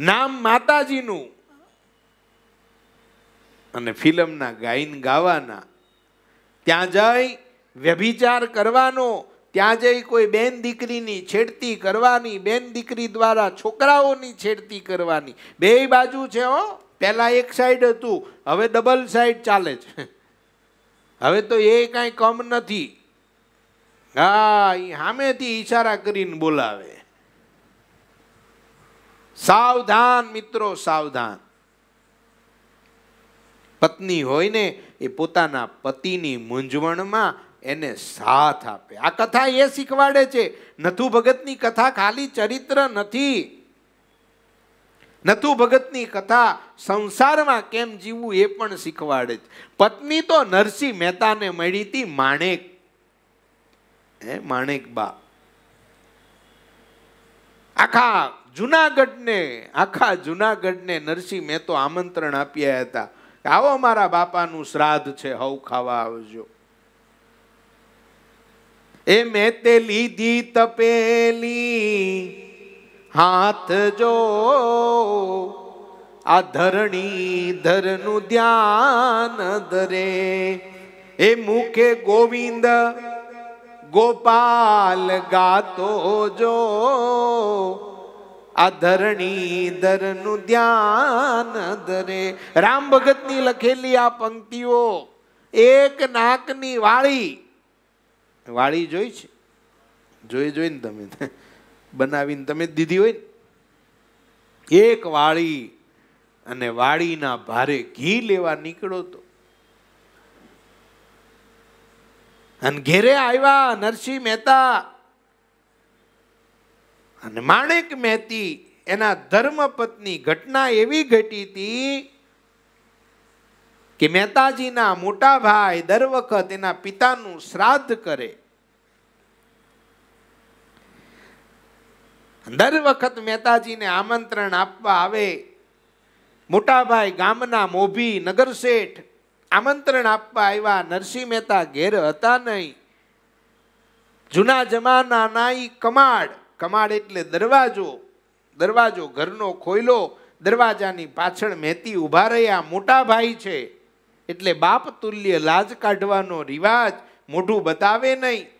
નામ માતાજીનું. અને ફિલ્મના ગાયન ગાવાના. ત્યાં જઈ વ્યભિચાર કરવાનો, ત્યાં જઈ કોઈ બેન દીકરીની છેડતી કરવાની, બેન દીકરી દ્વારા છોકરાઓની છેડતી કરવાની. બે બાજુ છે હો, પહેલા એક સાઈડ હતું, હવે ડબલ સાઈડ ચાલે છે. હવે તો એ કાંઈ કમ નથી. હા એ સામેથી ઈશારા કરીને બોલાવે. સાવધાન, મિત્રો, સાવધાન. પત્ની હોય ને, એ પોતાના પતિની મૂંઝવણમાં એને સાથ આપે. આ કથા એ શીખવાડે છે. નથુ ભગતની કથા ખાલી ચરિત્ર નથી. નથુ ભગતની કથા સંસારમાં કેમ જીવવું એ પણ શીખવાડે છે. પત્ની તો નરસિંહ મહેતાને મળી માણેક. હે, માણેક બા આખા જુનાગઢને આખા જુનાગઢને નરસિંહ મહેતો આમંત્રણ આપ્યા હતા. આવો મારા બાપાનું શ્રાદ્ધ છે, હવ ખાવા આવજો. એ મેતે લીધી તપેલી હાથ જો આ ધરણી ધરનું ધ્યાન ધરે, એ મુખે ગોવિંદ, ગોપાલ ગાતો જો, આ ધરણી ધરનું ધ્યાન ધરે. રામ ભગતની લખેલી આ પંક્તિઓ, એક નાકની વાળી વાળી જોઈ છે? જોઈ જોઈને તમે. બનાવીને તમે જ દીધી હોય ને? એક વાળી અને વાળીના ભારે ઘી લેવા નીકળો તો. અને ઘેરે આવ્યા નરસિંહ મહેતા અને માણેક મહેતી એના ધર્મપત્ની ઘટના એવી ઘટી હતી કે મહેતાજીના મોટા ભાઈ દર વખત એના પિતાનું શ્રાદ્ધ કરે. દર વખત મહેતાજીને આમંત્રણ આપવા આવે. મોટાભાઈ ગામના મોભી, નગરશેઠ આમંત્રણ આપવા આવ્યા. નરસિંહ મહેતા ઘેર હતા નહીં. જૂના જમાના નાઈ કમાડ. કમાડ એટલે દરવાજો. દરવાજો ઘરનો ખોયલો. દરવાજાની પાછળ મહેતી ઊભા રહ્યા. મોટા ભાઈ છે. એટલે બાપ તુલ્ય લાજ કાઢવાનો રિવાજ મોઢું બતાવે નહીં.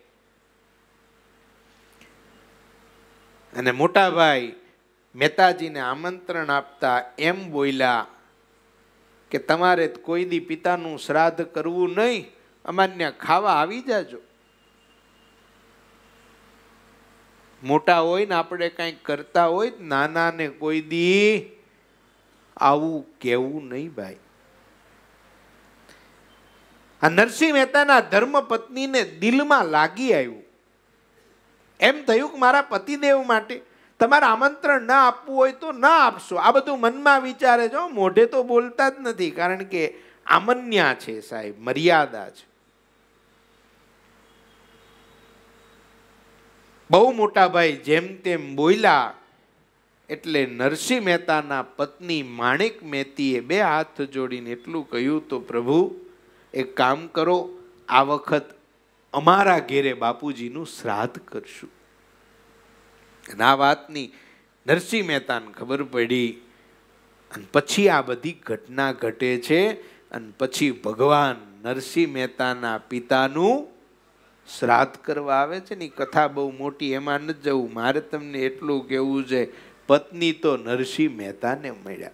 અને મોટાભાઈ મહેતાજીને આમંત્રણ આપતા એમ બોલ્યા કે તમારે કોઈ દી પિતાનું શ્રાદ્ધ કરવું નહીં, અમાન્ય ખાવા આવી જાજો. મોટા હોય ને આપણે કાંઈક કરતા હોય નાનાને કોઈ દી આવું કહેવું નહીં ભાઈ. આ નરસિંહ મહેતાના ધર્મ પત્નીને દિલમાં લાગી આવ્યું. એમ થયું કે મારા પતિદેવ માટે તમારે આમંત્રણ ના આપવું હોય તો ના આપશો. આ બધું મનમાં વિચારે છો મોઢે તો બોલતા જ નથી, કારણ કે આમન્યા છે સાહેબ, મર્યાદા છે. બહુ મોટા ભાઈ જેમ તેમ બોલ્યા, એટલે નરસિંહ મહેતાના પત્ની માણેક મહેતીએ બે હાથ જોડીને એટલું કહ્યું, તો પ્રભુ, એક કામ કરો, આ વખત અમારા ઘેરે બાપુજીનું શ્રાદ્ધ કરશું. અને આ વાતની નરસિંહ મહેતાને ખબર પડી અને પછી આ બધી ઘટના ઘટે છે અને પછી ભગવાન નરસિંહ મહેતાના પિતાનું શ્રાદ્ધ કરવા આવે છે ને કથા બહુ મોટી, એમાં નથી જવું. મારે તમને એટલું કહેવું છે, પત્ની તો નરસિંહ મહેતાને મળ્યા.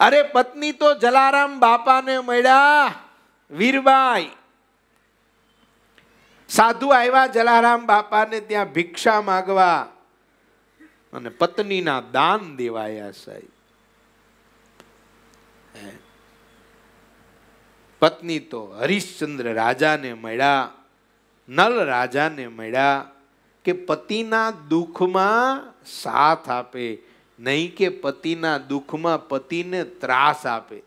અરે પત્ની તો જલારામ બાપાને મળ્યા, વીરબાઈ. સાધુ આવ્યા જલારામ બાપાને ત્યાં ભિક્ષા માગવા અને પત્નીના દાન દેવાયા સાહેબ. પત્ની તો હરિશ્ચંદ્ર રાજાને મળ્યા, નલ રાજાને મળ્યા કે પતિના દુઃખમાં સાથ આપે, નહીં કે પતિના દુઃખમાં પતિને ત્રાસ આપે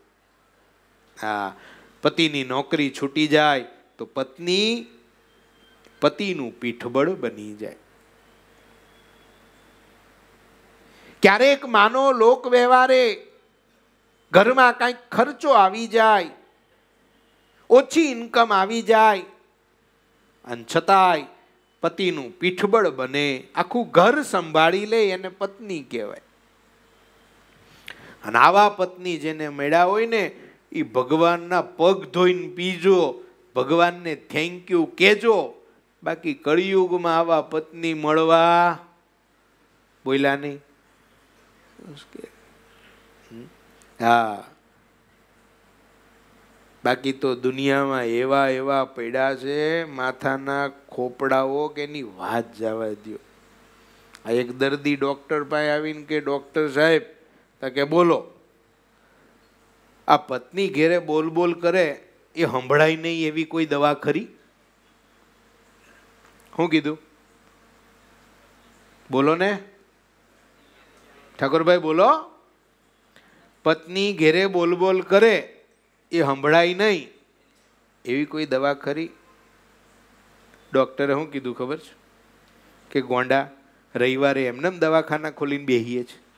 હા, પતિની નોકરી છૂટી જાય તો પત્ની પતિનું પીઠબળ બની જાય. ક્યારેક માનો લોક વ્યવહારે ઘરમાં કાંઈક ખર્ચો આવી જાય, ઓછી ઇન્કમ આવી જાય, અને છતાંય પતિનું પીઠબળ બને. આખું ઘર સંભાળી લે એને પત્ની કહેવાય. અને આવા પત્ની જેને મળ્યા હોય ને એ ભગવાનના પગ ધોઈને પીજો, ભગવાનને થેન્ક યુ કહેજો. બાકી કળિયુગમાં આવા પત્ની મળવા બોલ્યા નહીં? હા. બાકી તો દુનિયામાં એવા એવા પૈડા છે, માથાના ખોપડાઓ કે એની વાત જવા દો આ એક દર્દી ડોક્ટર પાસે આવીને કે, ડૉક્ટર સાહેબ, તો કે બોલો. આ પત્ની ઘેરે બોલ બોલ કરે, એ સંભળાય નહીં એવી કોઈ દવા ખરી શું કીધું? બોલો ને. ઠાકોરભાઈ, બોલો. પત્ની ઘેરે બોલ બોલ કરે, એ સંભળાય નહીં. એવી કોઈ દવા ખરી? ડૉક્ટરે શું કીધું ખબર છે? કે ગોંડા, રવિવારે એમને દવાખાના ખોલીને બેહીએ છે.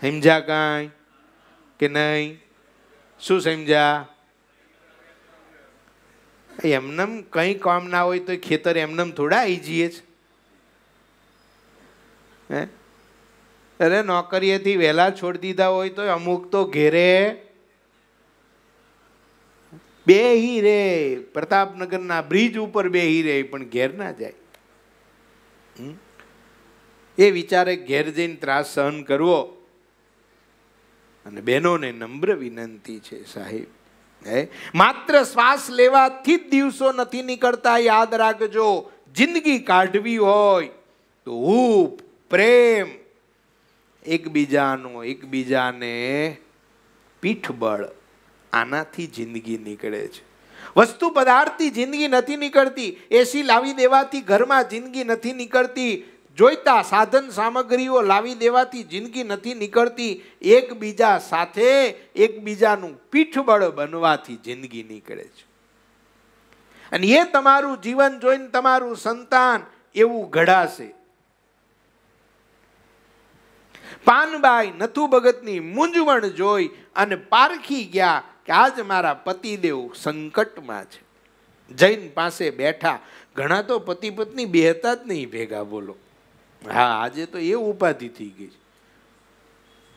સમજ્યા કાંઈ કે નહીં? શું સમજ્યા? એમનેમ કંઈ કામ ના હોય તો ખેતર એમનેમ થોડા આવી જઈએ છે. હે? અરે નોકરીએથી વહેલા છોડી દીધા હોય તો અમુક તો ઘેરે બે હી રે. પ્રતાપનગરના બ્રિજ ઉપર બે હી રે પણ ઘેર ના જાય? એ વિચારે ઘેર જઈને ત્રાસ સહન કરવો. અને બહેનોને નમ્ર વિનંતી છે સાહેબ. માત્ર શ્વાસ લેવાથી જ દિવસો નથી નીકળતા, યાદ રાખજો. જિંદગી કાઢવી હોય તો હૂપ પ્રેમ. એકબીજાનો એકબીજાને પીઠબળ આનાથી જિંદગી નીકળે છે. વસ્તુ પદાર્થથી જિંદગી નથી નીકળતી, એસી લાવી દેવાથી ઘરમાં જિંદગી નથી નીકળતી જોઈતા સાધન સામગ્રીઓ લાવી દેવાથી જિંદગી નથી નીકળતી, એકબીજા સાથે એકબીજાનું પીઠબળ બનવાથી જિંદગી નીકળે છે. અને એ તમારું જીવન જોઈને તમારું સંતાન એવું ઘડાશે. પાનબાઈ નથુ ભગતની મૂંઝવણ જોઈ અને પારખી ગયા કે આજ મારા પતિદેવ સંકટમાં છે. જૈન પાસે બેઠા, ઘણા તો પતિ પત્ની બેહતા જ નહીં, ભેગા બોલો. હા, આજે તો એ ઉપાધિ થઈ ગઈ છે.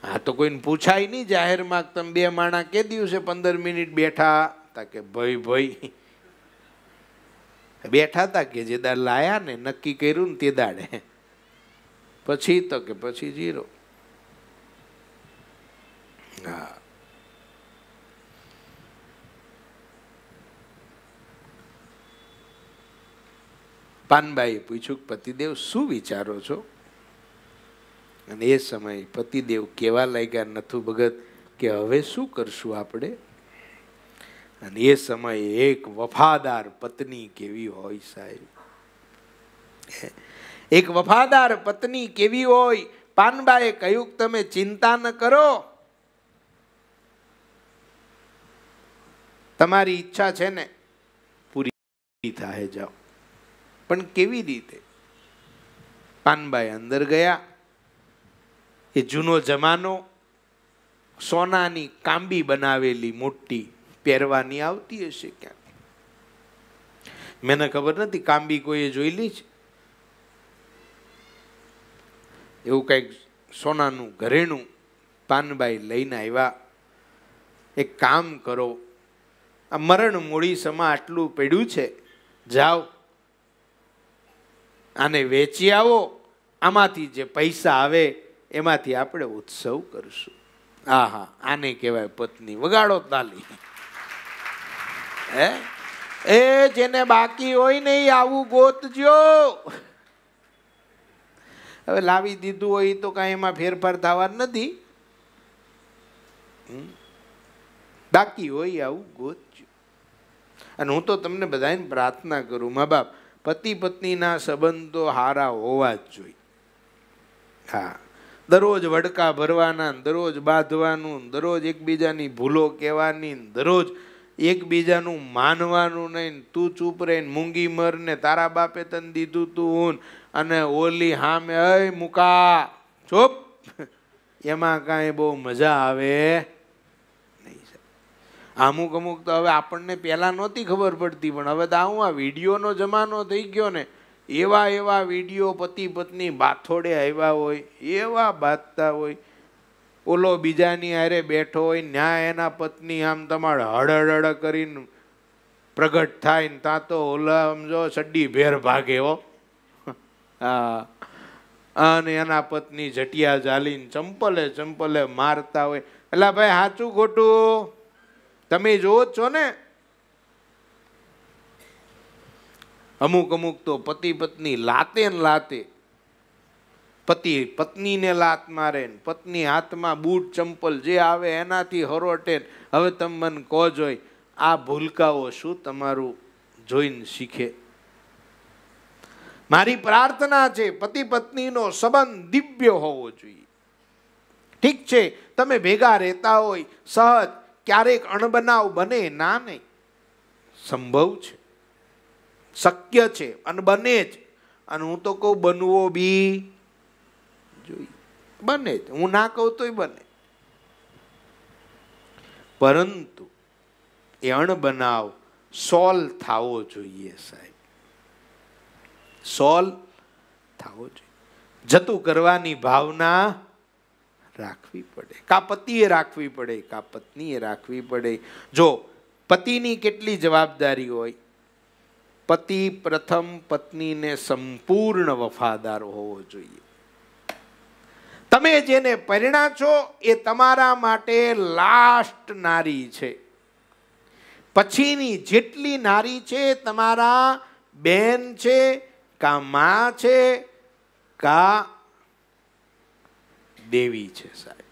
હા, તો કોઈને પૂછાય નહીં જાહેરમાં તમે બે માણા કે દિવસે પંદર મિનિટ બેઠા તા કે ભાઈ ભાઈ. બેઠા હતા કે જે દાડ લાયા ને નક્કી કર્યું ને તે દાડે. પછી તો કે પછી જીરો. હા. પાનબાઈએ પૂછ્યું કે, પતિદેવ, શું વિચારો છો? અને એ સમયે પતિદેવ કેવા લાગ્યા, નથુ ભગત, કે હવે શું કરશું આપણે? અને એ સમયે એક વફાદાર પત્ની કેવી હોય સાહેબ? એક વફાદાર પત્ની કેવી હોય? પાનબાએ કહ્યું તમે ચિંતા ન કરો. તમારી ઈચ્છા છે ને, પૂરી થાય, જાઓ. પણ કેવી રીતે? પાનબાઈ અંદર ગયા. એ જૂનો જમાનો, સોનાની કાંબી બનાવેલી મોટી, પહેરવાની આવતી હશે ક્યાંક. મને ખબર નથી કાંબી કોઈએ જોયેલી છે? એવું કંઈક સોનાનું ઘરેણું પાનબાઈ લઈને આવ્યા. એક કામ કરો, આ મરણ મૂડી સમા આટલું પડ્યું છે, જાઓ. આને વેચી આવો, આમાંથી જે પૈસા આવે, એમાંથી આપણે ઉત્સવ કરશું. હા હા આને કહેવાય પત્ની. વગાડો તાલી. હે? એ જેને બાકી હોય ને એ આવું ગોતજો હવે લાવી દીધું હોય તો કાંઈ એમાં ફેરફાર થવા નથી. બાકી હોય આવું ગોતજો અને હું તો તમને બધાને પ્રાર્થના કરું, મા બાપ પતિ પત્નીના સંબંધો હારા હોવા જ જોઈએ. હા. દરરોજ વડકા ભરવાના, દરરોજ બાંધવાનું, દરરોજ એકબીજાની ભૂલો કહેવાની, દરરોજ એકબીજાનું માનવાનું નહીં. તું ચૂપ રહીને મૂંગી મર ને તારા બાપે તને દીધું તું અને ઓલી હામે, અય મુકા, ચૂપ. એમાં કાંઈ બહુ મજા આવે. અમુક અમુક તો હવે આપણને પહેલાં નહોતી ખબર પડતી, પણ હવે તો આવું આ વિડીયોનો જમાનો થઈ ગયો ને, એવા એવા વીડિયો પતિ પત્ની બાથોડે આવ્યા હોય, એવા બાંધતા હોય. ઓલો બીજાની હારે બેઠો હોય ન્યા એના પત્ની આમ તમારે હળહળ કરીને પ્રગટ થાય ને ત્યાં તો ઓલા સમજો સડ્ડી ભેર ભાગે હો. હા. અને એના પત્ની જટિયા જાલીને ચંપલે ચંપલે મારતા હોય. એટલે ભાઈ સાચું ખોટું? તમે જોવો જ છો ને. અમુક અમુક તો પતિ પત્ની લાતે ને લાતે. પતિ પત્નીને લાત મારે ને પત્ની હાથમાં બૂટ ચંપલ જે આવે એનાથી હરોટે હવે તમે મને કહો જોઈ, આ ભૂલકાઓ શું તમારું જોઈને શીખે? મારી પ્રાર્થના છે પતિ પત્નીનો સંબંધ દિવ્ય હોવો જોઈએ. ઠીક છે, તમે ભેગા રહેતા હોય, સહજ ક્યારેક અણબનાવ બને, ના નહીં. સંભવ છે. શક્ય છે અને બને જ. અને હું તો કહું, બનવો બી જોઈએ. બને જ. હું ના કહું તોય બને. પરંતુ એ અણબનાવ સોલ થવો જોઈએ સાહેબ. સોલ થવો જોઈએ. જતું કરવાની ભાવના રાખવી પડે. કા પતિએ રાખવી પડે, કા પત્નીએ રાખવી પડે. જો પતિની કેટલી જવાબદારી હોય, પતિ પ્રથમ પત્નીને સંપૂર્ણ વફાદાર હોવો જોઈએ. તમે જેને પરિણા છો, એ તમારા માટે લાસ્ટ નારી છે. પછીની જેટલી નારી છે, તમારા બેન છે, કા મા છે, કા દેવી છે સાહેબ.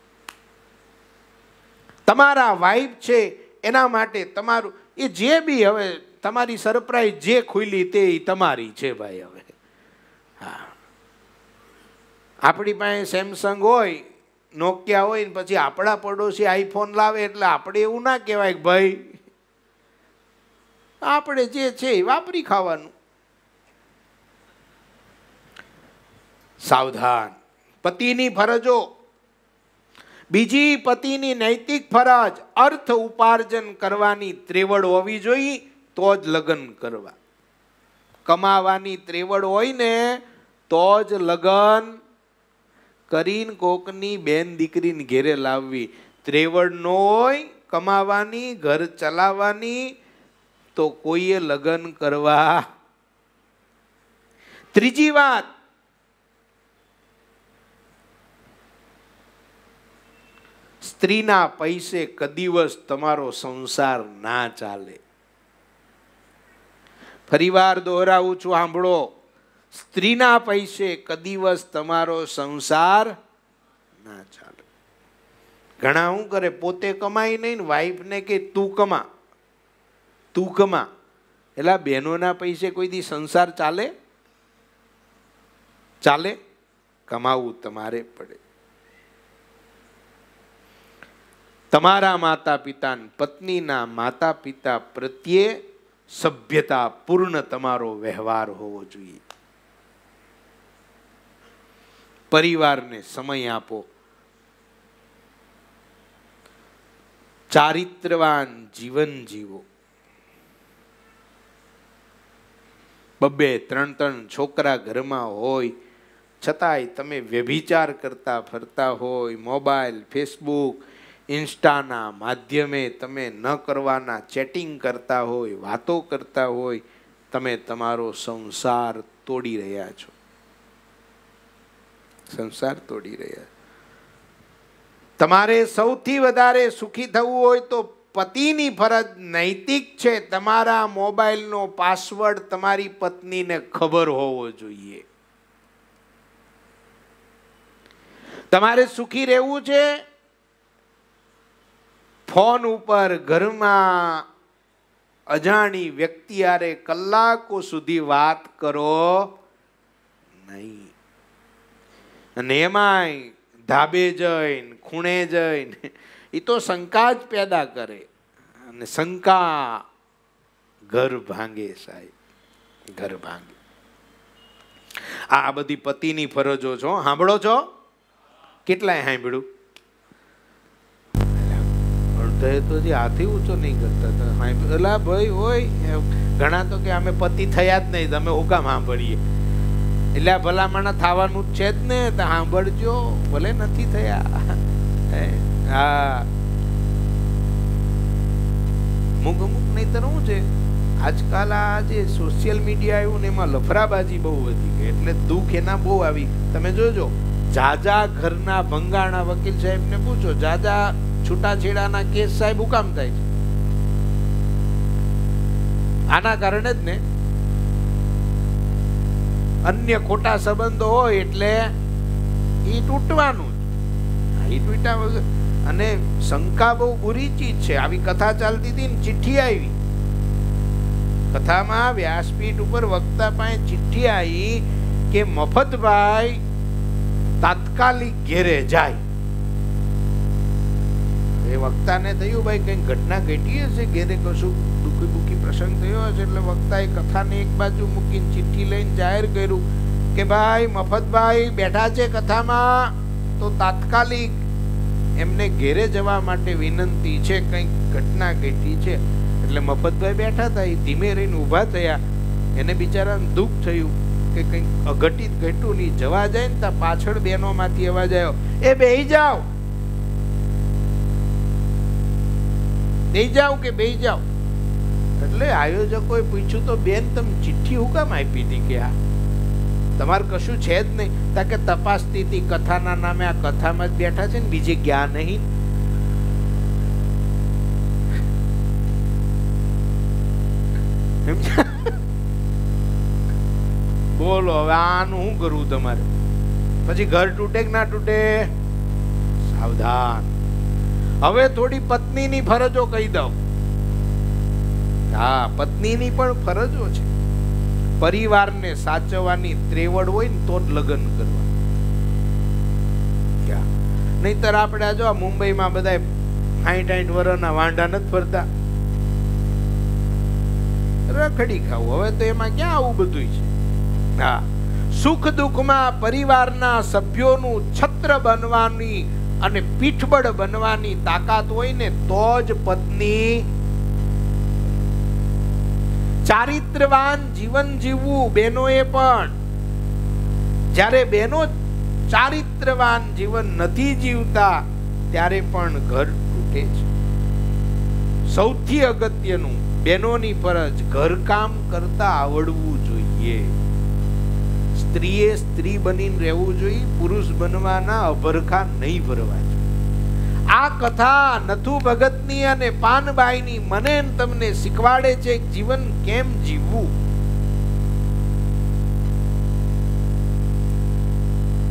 તમારા વાઈફ છે, એના માટે તમારું, એ જે બી હવે તમારી સરપ્રાઈઝ જે ખુલી તે તમારી છે ભાઈ હવે. હા. આપણી પાસે સેમસંગ હોય નોકિયા હોય ને પછી આપણા પડોશી આઈફોન લાવે એટલે આપણે એવું ના કહેવાય કે ભાઈ, આપણે જે છે એ વાપરી ખાવાનું. સાવધાન. પતિની ફરજો. બીજી પતિની નૈતિક ફરજ, અર્થ ઉપાર્જન કરવાની ત્રેવડ હોવી જોઈએ, તો જ લગ્ન કરવા. કમાવાની ત્રેવડ હોય ને, તો જ લગ્ન કરીને કોકની બેન દીકરીને ઘેરે લાવવી. ત્રેવડ ન હોય, કમાવાની, ઘર ચલાવવાની, તો કોઈએ લગ્ન કરવા. ત્રીજી વાત સ્ત્રીના પૈસે કદીવસ તમારો સંસાર ના ચાલે. ફરીવાર દોહરાવું છું, સાંભળો. સ્ત્રીના પૈસે કદીવસ તમારો સંસાર ના ચાલે. ઘણા શું કરે, પોતે કમાઈ નહીં ને વાઈફને કે તું કમા? તું કમા? એટલે બહેનોના પૈસે કોઈ દી સંસાર ચાલે? ચાલે? કમાવું તમારે પડે. તમારા માતા પિતા પત્નીના માતા પિતા પ્રત્યે સભ્યતા પૂર્ણ તમારો વ્યવહાર હોવો જોઈએ. પરિવારને સમય આપો. ચારિત્રવાન જીવન જીવો. બબ્બે ત્રણ ત્રણ છોકરા ઘરમાં હોય, છતાંય તમે વ્યભિચાર કરતા ફરતા હોય, મોબાઈલ, ફેસબુક ઇન્સ્ટાના માધ્યમે તમે ન કરવાના ચેટિંગ કરતા હોય, વાતો કરતા હોય, તમે તમારો સંસાર તોડી રહ્યા છો. સંસાર તોડી રહ્યા તમારે સૌથી વધારે સુખી થવું હોય તો પતિની ફરજ નૈતિક છે. તમારા મોબાઈલનો પાસવર્ડ તમારી પત્નીને ખબર હોવો જોઈએ. તમારે સુખી રહેવું છે? ફોન ઉપર ઘરમાં અજાણી વ્યક્તિ આરે કલાકો સુધી વાત કરો નહીં. અને એમાંય ધાબે જઈને, ખૂણે જઈને એ તો શંકા જ પેદા કરે. અને શંકા ઘર ભાંગે સાહેબ, ઘર ભાંગે. આ બધી પતિની ફરજો છો, સાંભળો છો? કેટલાય સાંભળ્યું? અડધે તો ઊંચો નહીં કરતા એલા ભાઈ હોય ઘણા તો કે અમે પતિ થયા જ નહીં તમે હું સાંભળીએ. એટલે ભલામણ થવાનું છે જ ને, તો સાંભળજો. ભલે નથી થયા? [laughs] હા અમુક અમુક નહીતર શું છે? આજકાલ આ જે સોશિયલ મીડિયા આવ્યું ને, એમાં લફરાબાજી બહુ વધી ગઈ. એટલે દુઃખ એના બહુ આવી. તમે જોજો, જાજા ઘરના ભંગાણા વકીલ સાહેબને પૂછો, જાજા છૂટાછેડાના કેસ સાહેબ હુકામ થાય છે. આના કારણે જ ને અન્ય ખોટા સંબંધો હોય એટલે એ તૂટવાનું એ તૂટ્યા અને શંકા બહુ બુરી ચીજ છે. આવી કથા ચાલતી હતી ને ચિઠ્ઠી આવી. કથામાં વ્યાસપીઠ ઉપર વક્તા પાસે ચિઠ્ઠી આવી કે મફતભાઈ તાત્કાલિક ઘેરે જાય. એ વક્તાને થયું, ભાઈ, કંઈક ઘટના ઘટી હશે? ઘેરે કશું દુઃખી દુઃખી પ્રસંગ થયો હશે? એટલે વક્તાએ કથાને એક બાજુ મૂકીને ચિઠ્ઠી લઈને જાહેર કર્યું કે, ભાઈ, મફતભાઈ બેઠા છે કથામાં, તો તાત્કાલિક એમને ઘેરે જવા માટે વિનંતી છે, કંઈક ઘટના ઘટી છે. એટલે મફતભાઈ બેઠા હતા, એ ધીમે રહીને ઊભા થયા. એને બિચારાને દુઃખ થયું કે કંઈક અઘટિત ઘટ્યું નહીં. જવા જાય ને ત્યાં પાછળ બહેનોમાંથી અવાજ આવ્યો, એ બેહી જાઓ. બેહી જાઓ કે બે જાઓ? એટલે આયોજકોએ પૂછ્યું તો, બેન, તમે ચિઠ્ઠી હું કામ આપી હતી કે આ? તમારે કશું છે જ નહીં. તા કે તપાસતી હતી કથાના નામે આ કથામાં જ બેઠા છે ને, બીજે ગયા નહીં. બોલો, હવે આનું શું કરવું તમારે? પછી ઘર તૂટે કે ના તૂટે? સાવધાન. હવે થોડી પત્નીની ફરજો કહી દઉં. હા, પત્નીની પણ ફરજો છે. પરિવારને સાચવવાની ત્રેવડ હોય ને તો જ લગ્ન કરવા. નહીતર આપણે જો મુંબઈમાં બધા સાઠ સાઠ વર્ષના વાંઢા નથી ફરતા. રખડી ખાવું. હવે તો એમાં ક્યાં આવું બધું છે? હા. સુખ દુઃખમાં પરિવારના સભ્યોનું છત્ર બનવાની અને પીઠબળ બનવાની તાકાત હોય ને તો જ પત્ની ચારિત્રવાન જીવન જીવવું બહેનોએ પણ. જ્યારે બહેનો ચારિત્રવાન જીવન નથી જીવતા, ત્યારે પણ ઘર તૂટે છે. સૌથી અગત્યનું બહેનોની ફરજ ઘરકામ કરતા આવડવું જોઈએ. સ્ત્રીએ સ્ત્રી બનીને રહેવું જોઈએ, પુરુષ બનવાના અભરખા નહીં ભરવા આ કથા નથુ ભગતની અને પાનબાઈની મને તમને શીખવાડે છે જીવન કેમ જીવવું.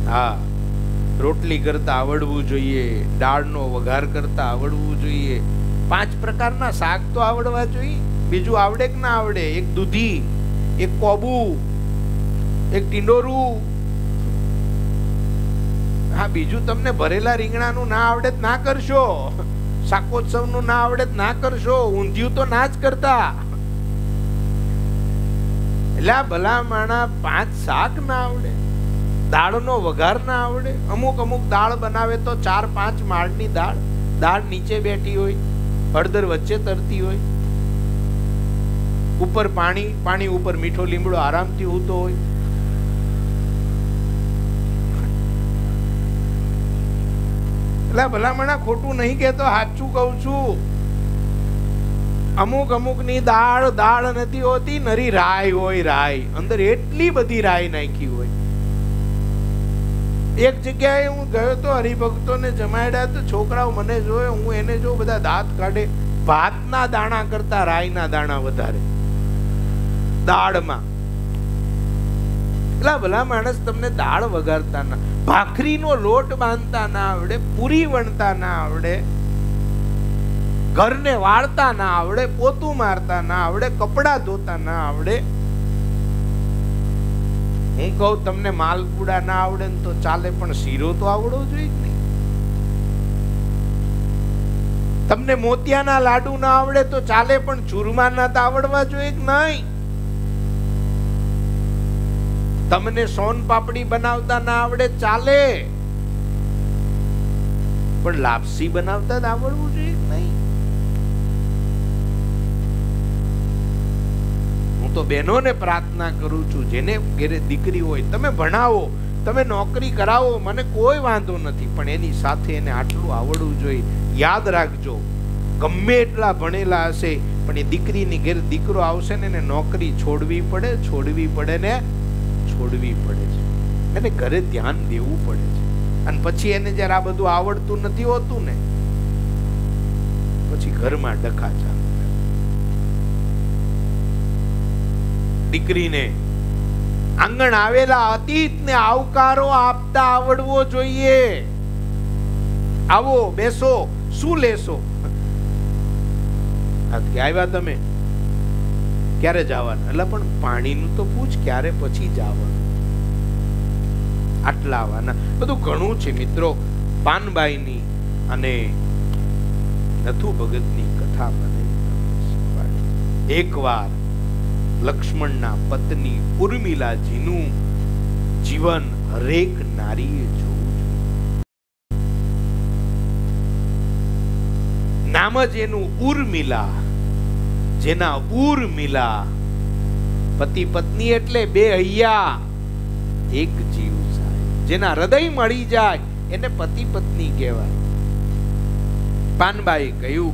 હા, રોટલી કરતા આવડવું જોઈએ, દાળનો વઘાર કરતા આવડવું જોઈએ, પાંચ પ્રકારના શાક તો આવડવા જોઈએ, બીજું આવડે કે ના આવડે? એક દૂધી, એક કોબુ એક ટીંડોરું. હા, બીજું તમને ભરેલા રીંગણાનું ના આવડે ના કરશો. શાકોત્સવનું ના આવડે ના કરશો. ઊંધિયું તો ના જ કરતા. એટલે આ ભલા માણા પાંચ શાક ના આવડે. દાળનો વઘાર ના આવડે. અમુક અમુક દાળ બનાવે તો ચાર પાંચ માળની દાળ. દાળ નીચે બેઠી હોય, હળદર વચ્ચે તરતી હોય. ઉપર પાણી પાણી ઉપર મીઠો લીમડો આરામથી ઉતો હોય. એટલે ભલામણા ખોટું નહીં કહેતો, સાચું કહું છું. અમુકની દાળ દાળ નથી હોતી, નરી રાય હોય રાય. અંદર એટલી બધી રાય નાખી હોય. એક જગ્યાએ હું ગયો તો હરિભક્તોને જમાડ્યા તો છોકરાઓ મને જોયે હું એને જો બધા દાંત કાઢે. ભાતના દાણા કરતા રાયના દાણા વધારે. દાળમાં. એટલા ભલા માણસ તમને દાળ વગાડતા ના ભાખરીનો લોટ બાંધતા ના આવડે, પૂરી વણતા ના આવડે, ઘરને વાળતા ના આવડે, પોતું મારતા ના આવડે, કપડા ધોતા ના આવડે. હું કહું, તમને માલપુડા ના આવડે ને તો ચાલે, પણ શીરો તો આવડવો જોઈએ કે નહીં. તમને મોતિયાના લાડુ ના આવડે તો ચાલે, પણ ચૂરમાના તો આવડવા જોઈએ કે નહીં. તમને સોન પાપડી બનાવતા ના આવડે, ચાલે. પણ લાપસી બનાવતા જ આવડવું જોઈએ નહીં? હું તો બહેનોને પ્રાર્થના કરું છું, જેને ઘેરે દીકરી હોય, તમે ભણાવો, તમે નોકરી કરાવો, મને કોઈ વાંધો નથી, પણ એની સાથે એને આટલું આવડવું જોઈએ. યાદ રાખજો, ગમે એટલા ભણેલા હશે, પણ એ દીકરીની ઘેર દીકરો આવશે ને, એને નોકરી છોડવી પડે છોડવી પડે ને છોડવી પડે છે. એને ઘરે ધ્યાન દેવું પડે છે. અને પછી એને જ્યારે આ બધું આવડતું નથી હોતું ને, પછી ઘરમાં ડખા ચાલુ દીકરીને આંગણ આવેલા અતીતને આવકારો આપતા આવડવો જોઈએ. આવો બેસો, શું લેશો? આવ્યા તમે? ક્યારે જવાનું? એટલે પણ પાણીનું તો પૂછ, ક્યારે પછી જવાનું? આટલા આવવાના બધું ઘણું છે મિત્રો. પાનબાઈની અને નથુ ભગતની કથા મને એકવાર લક્ષ્મણના પત્ની ઉર્મિલાજીનું જીવન હરેક નારીએ જોવું નામ જ એનું ઉર્મિલા. જેના ઉર્મિલા પતિ પત્ની એટલે બે હૈયા. એક જીવ થાય. જેના હૃદય મળી જાય, એને પતિ પત્ની કહેવાય. પાનબાઈ કહ્યું,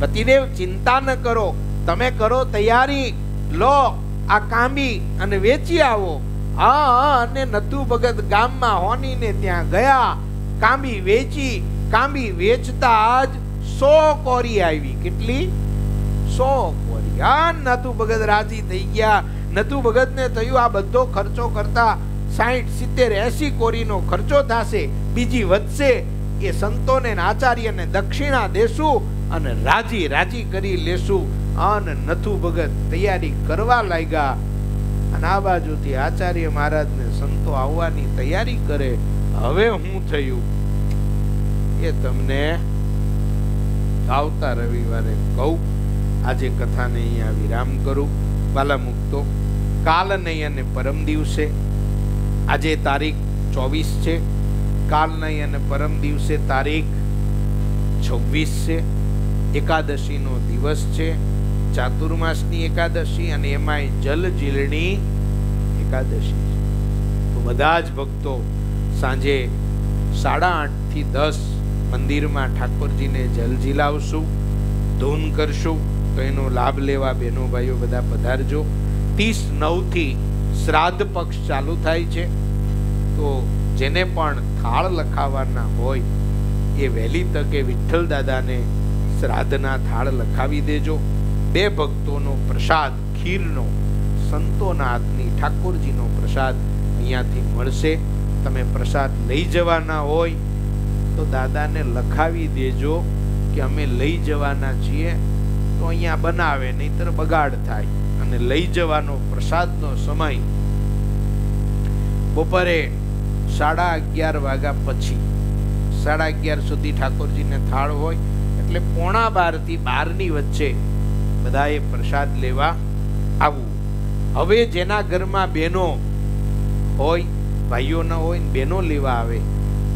પતિદેવ, ચિંતા ન કરો. તમે કરો તૈયારી. લો, આ કામી અને વેચી આવો. હા અને નતુ ભગત ગામમાં હોનીને ત્યાં ગયા. કામી વેચી કામી વેચતા જ સો કોરી આવી. કેટલી? સો કોરી. આ નતુ ભગત રાજી થઈ ગયા. નતુ ભગત ને થયું આ બધો ખર્ચો કરતા સાઈઠ, સિત્તેર, એસી કોરીનો ખર્ચો થશે. બીજી વધશે. એ સંતોને ને આચાર્યને દક્ષિણા દેશું અને રાજી રાજી કરી લેશું. અન નથુ ભગત તૈયારી કરવા લાગ્યા. અને આ બાજુથી આચાર્ય મહારાજને સંતો આવવાની તૈયારી કરે. હવે હું થયું? એ તમને આવતા રવિવારે કહું. આજે કથાને અહીંયા વિરામ કરું. બાલા મુક્તો કાલ નહીં અને પરમ દિવસે. આજે તારીખ ચોવીસ છે. કાલ નહીં અને પરમ દિવસે તારીખ છવ્વીસ છે. એકાદશીનો દિવસ છે. ચાતુર્માસની એકાદશી અને એમાંય જલ જીલણી એકાદશી તો બધા જ ભક્તો સાંજે સાડા આઠથી દસ મંદિરમાં ઠાકોરજીને જલ ઝીલાવશું ધૂન કરશું. તો એનો લાભ લેવા, બહેનો ભાઈઓ બધા પધારજો. ત્રીસ નવથી શ્રાદ્ધ પક્ષ ચાલુ થાય છે. તો જેને પણ થાળ લખાવવાના હોય, એ વહેલી તકે વિઠ્ઠલ દાદાને શ્રાદ્ધના થાળ લખાવી દેજો. બે ભક્તોનો પ્રસાદ, ખીરનો, સંતોના હાથની ઠાકોરજીનો પ્રસાદ અહીંયાથી મળશે. તમે પ્રસાદ લઈ જવાના હોય, તો દાદાને લખાવી દેજો કે અમે લઈ જવાના છીએ. તો અહીંયા બનાવે, નહીતર બગાડ થાય અને લઈ જવાનો પ્રસાદનો સમય બપોરે સાડા અગિયાર વાગ્યા પછી. સાડા અગિયાર સુધી ઠાકોરજીને થાળ હોય, એટલે પોણા બારથી બારની વચ્ચે બધાએ પ્રસાદ લેવા આવવું હવે જેના ઘરમાં બહેનો હોય, ભાઈઓ ન હોય બહેનો લેવા આવે,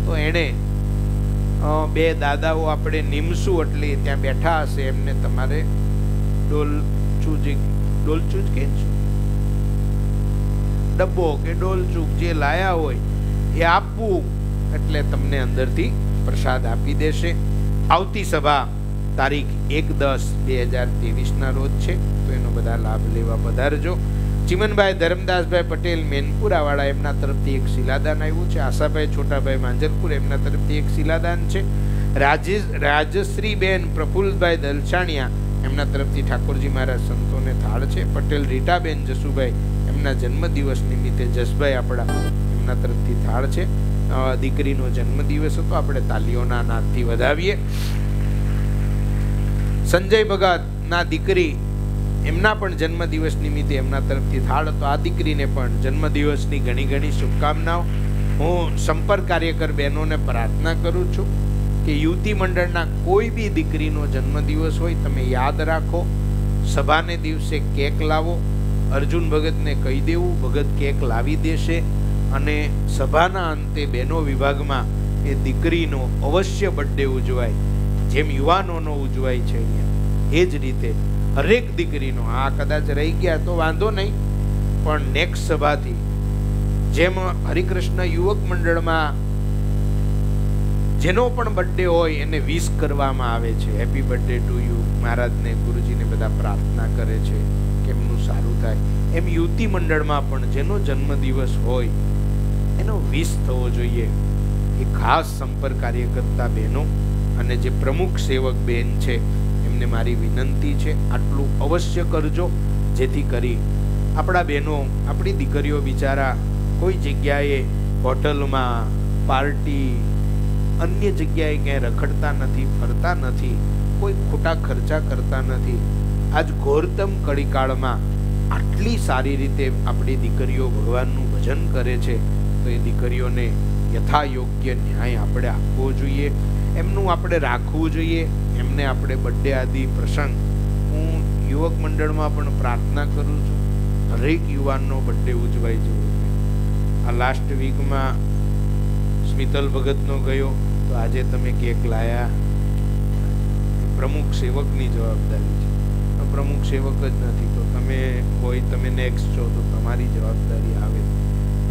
તો એણે બે દાદાઓ આપણે નીમશું એટલે ત્યાં બેઠા હશે, એમને તમારે ડોલ ચૂજી, ડોલ ચૂજ કે ડબ્બો કે ડોલચૂક જે લાયા હોય, એ આપવું એટલે તમને અંદરથી પ્રસાદ આપી દેશે. આવતી સભા તારીખ એક દસ બે હજાર ત્રેવીસના રોજ છે, તો એનો બધા લાભ લેવા પધારજો. ચિમનભાઈ ધરમદાસભાઈ પટેલ મેનપુરાવાળા એમના તરફથી એક શિલાદાન આવ્યું છે. આશાભાઈ છોટાભાઈ માંજરપુર એમના તરફથી એક શિલાદાન છે. રાજેશ, રાજશ્રીબેન પ્રફુલ્લભાઈ દલસાણિયા એમના તરફથી ઠાકોરજી મહારાજ સંતોને થાળ છે. પટેલ, રીટાબેન, જસુભાઈ એમના જન્મદિવસ નિમિત્તે જસભાઈ આપણા એમના તરફથી થાળ છે. દીકરીનો જન્મદિવસ હતો. આપણે તાલીઓના નાદથી વધાવીએ. સંજય ભગત ના દીકરી એમના પણ જન્મદિવસ નિમિત્તે એમના તરફથી થાળ. હતો આ દીકરીને પણ જન્મદિવસની ઘણી ઘણી શુભકામનાઓ. હું સંપર્ક કાર્યકર બહેનોને પ્રાર્થના કરું છું કે યુવતી મંડળના કોઈ બી દીકરીનો જન્મદિવસ હોય તમે યાદ રાખો. સભાને દિવસે કેક લાવો. અર્જુન ભગતને કહી દેવું, ભગત કેક લાવી દેશે અને સભાના અંતે બહેનો વિભાગમાં એ દીકરીનો અવશ્ય બર્થડે ઉજવાય, જેમ યુવાનોનો ઉજવાય છે અહીંયા. એ જ રીતે હરેક દીકરીનો, આ કદાચ રહી ગયા તો વાંધો નહીં, પણ નેક્સ્ટ સભાથી જેમ હરિકૃષ્ણ યુવક મંડળમાં જેનો પણ બર્થડે હોય એને વિશ કરવામાં આવે છે. હેપી બર્થડે ટુ યુ મહારાજને, ગુરુજીને બધા પ્રાર્થના કરે છે કે એમનું સારું થાય. એમ યુવતી મંડળમાં પણ જેનો જન્મદિવસ હોય, એનો વિશ થવો જોઈએ. એ ખાસ સંપર્ક કાર્યકર્તા બહેનો અને જે પ્રમુખ સેવક બેન છે એમને મારી વિનંતી છે, આટલું અવશ્ય કરજો, જેથી કરી આપણા બહેનો, આપણી દીકરીઓ બિચારા કોઈ જગ્યાએ હોટલમાં પાર્ટી, અન્ય જગ્યાએ ક્યાંય રખડતા નથી, ફરતા નથી, કોઈ ખોટા ખર્ચા કરતા નથી. આજ ઘોરતમ કળીકાળમાં આટલી સારી રીતે આપણી દીકરીઓ ભગવાનનું ભજન કરે છે, તો એ દીકરીઓને યથાયોગ્ય ન્યાય આપણે આપવો જોઈએ. એમનું આપણે રાખવું જોઈએ. એમને આપણે બર્થડે આદિ પ્રસંગ હું યુવક મંડળમાં પણ પ્રાર્થના કરું છું. દરેક યુવાનનો બર્થડે ઉજવાઈ જવો જોઈએ આ લાસ્ટ વીકમાં સ્મિતલ ભગતનો ગયો. તો આજે તમે કેક લાયા. પ્રમુખ સેવકની જવાબદારી છે. પ્રમુખ સેવક જ નથી. તો તમે હોય તમે નેક્સ્ટ છો તો તમારી જવાબદારી આવે.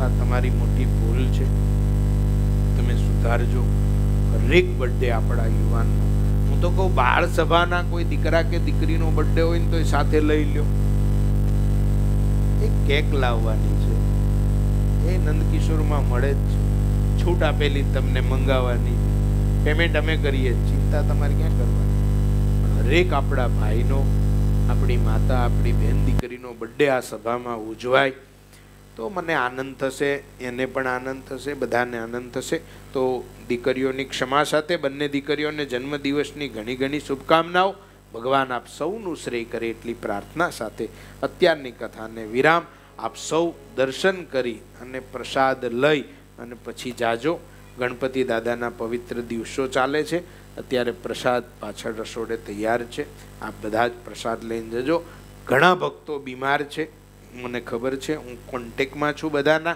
આ તમારી મોટી ભૂલ છે. તમે સુધારજો. હરેક બર્થડે આપણા યુવાનનો. તો કહું, બાળ સભાના કોઈ દીકરા કે દીકરીનો બર્થડે હોય ને તો એ સાથે લઈ લ્યો. એક કેક લાવવાની છે. એ નંદકિશોરમાં મળે જ છે. છૂટ આપેલી તમને મંગાવવાની. પેમેન્ટ અમે કરીએ ચિંતા તમારે ક્યાં કરવાની? હરેક આપણા ભાઈનો, આપણી માતા, આપણી બહેન દીકરીનો બર્થડે આ સભામાં ઉજવાય. તો મને આનંદ થશે, એને પણ આનંદ થશે, બધાને આનંદ થશે. તો દીકરીઓની ક્ષમા સાથે બંને દીકરીઓને જન્મદિવસની ઘણી ઘણી શુભકામનાઓ. ભગવાન આપ સૌનું શ્રેય કરે એટલી પ્રાર્થના સાથે અત્યારની કથાને વિરામ. આપ સૌ દર્શન કરી અને પ્રસાદ લઈ અને પછી જાજો. ગણપતિ દાદાના પવિત્ર દિવસો ચાલે છે. અત્યારે પ્રસાદ પાછળ રસોડે તૈયાર છે. આપ બધા જ પ્રસાદ લઈને જજો. ઘણા ભક્તો બીમાર છે. મને ખબર છે, હું કોન્ટેકમાં છું બધાના.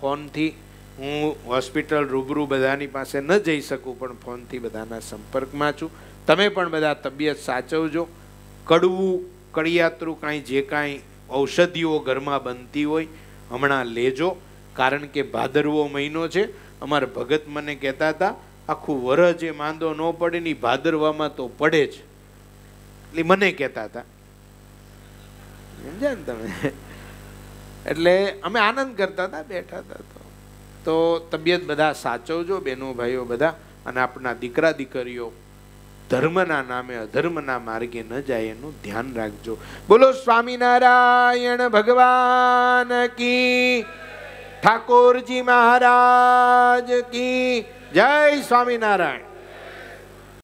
ફોનથી હું હોસ્પિટલ રૂબરૂ બધાની પાસે ન જઈ શકું, પણ ફોનથી બધાના સંપર્કમાં છું. તમે પણ બધા તબિયત સાચવજો. કડવું, કડિયાતરું કાંઈ જે કાંઈ ઔષધિઓ ઘરમાં બનતી હોય, હમણાં લેજો. કારણ કે ભાદરવો મહિનો છે. અમારા ભગત મને કહેતા હતા, આખું વરહ જે માંદો ન પડે ને ભાદરવામાં તો પડે જ. એટલે મને કહેતા હતા. સમજ્યા ને તમે? એટલે અમે આનંદ કરતા હતા, બેઠા હતા. તો તબિયત બધા સાચવજો બેનો, ભાઈઓ બધા, અને આપણા દીકરા, દીકરીઓ, ધર્મના નામે, અધર્મના માર્ગે ન જાય એનું ધ્યાન રાખજો. બોલો, સ્વામિનારાયણ ભગવાન કી, ઠાકોરજી મહારાજ કી, જય સ્વામિનારાયણ.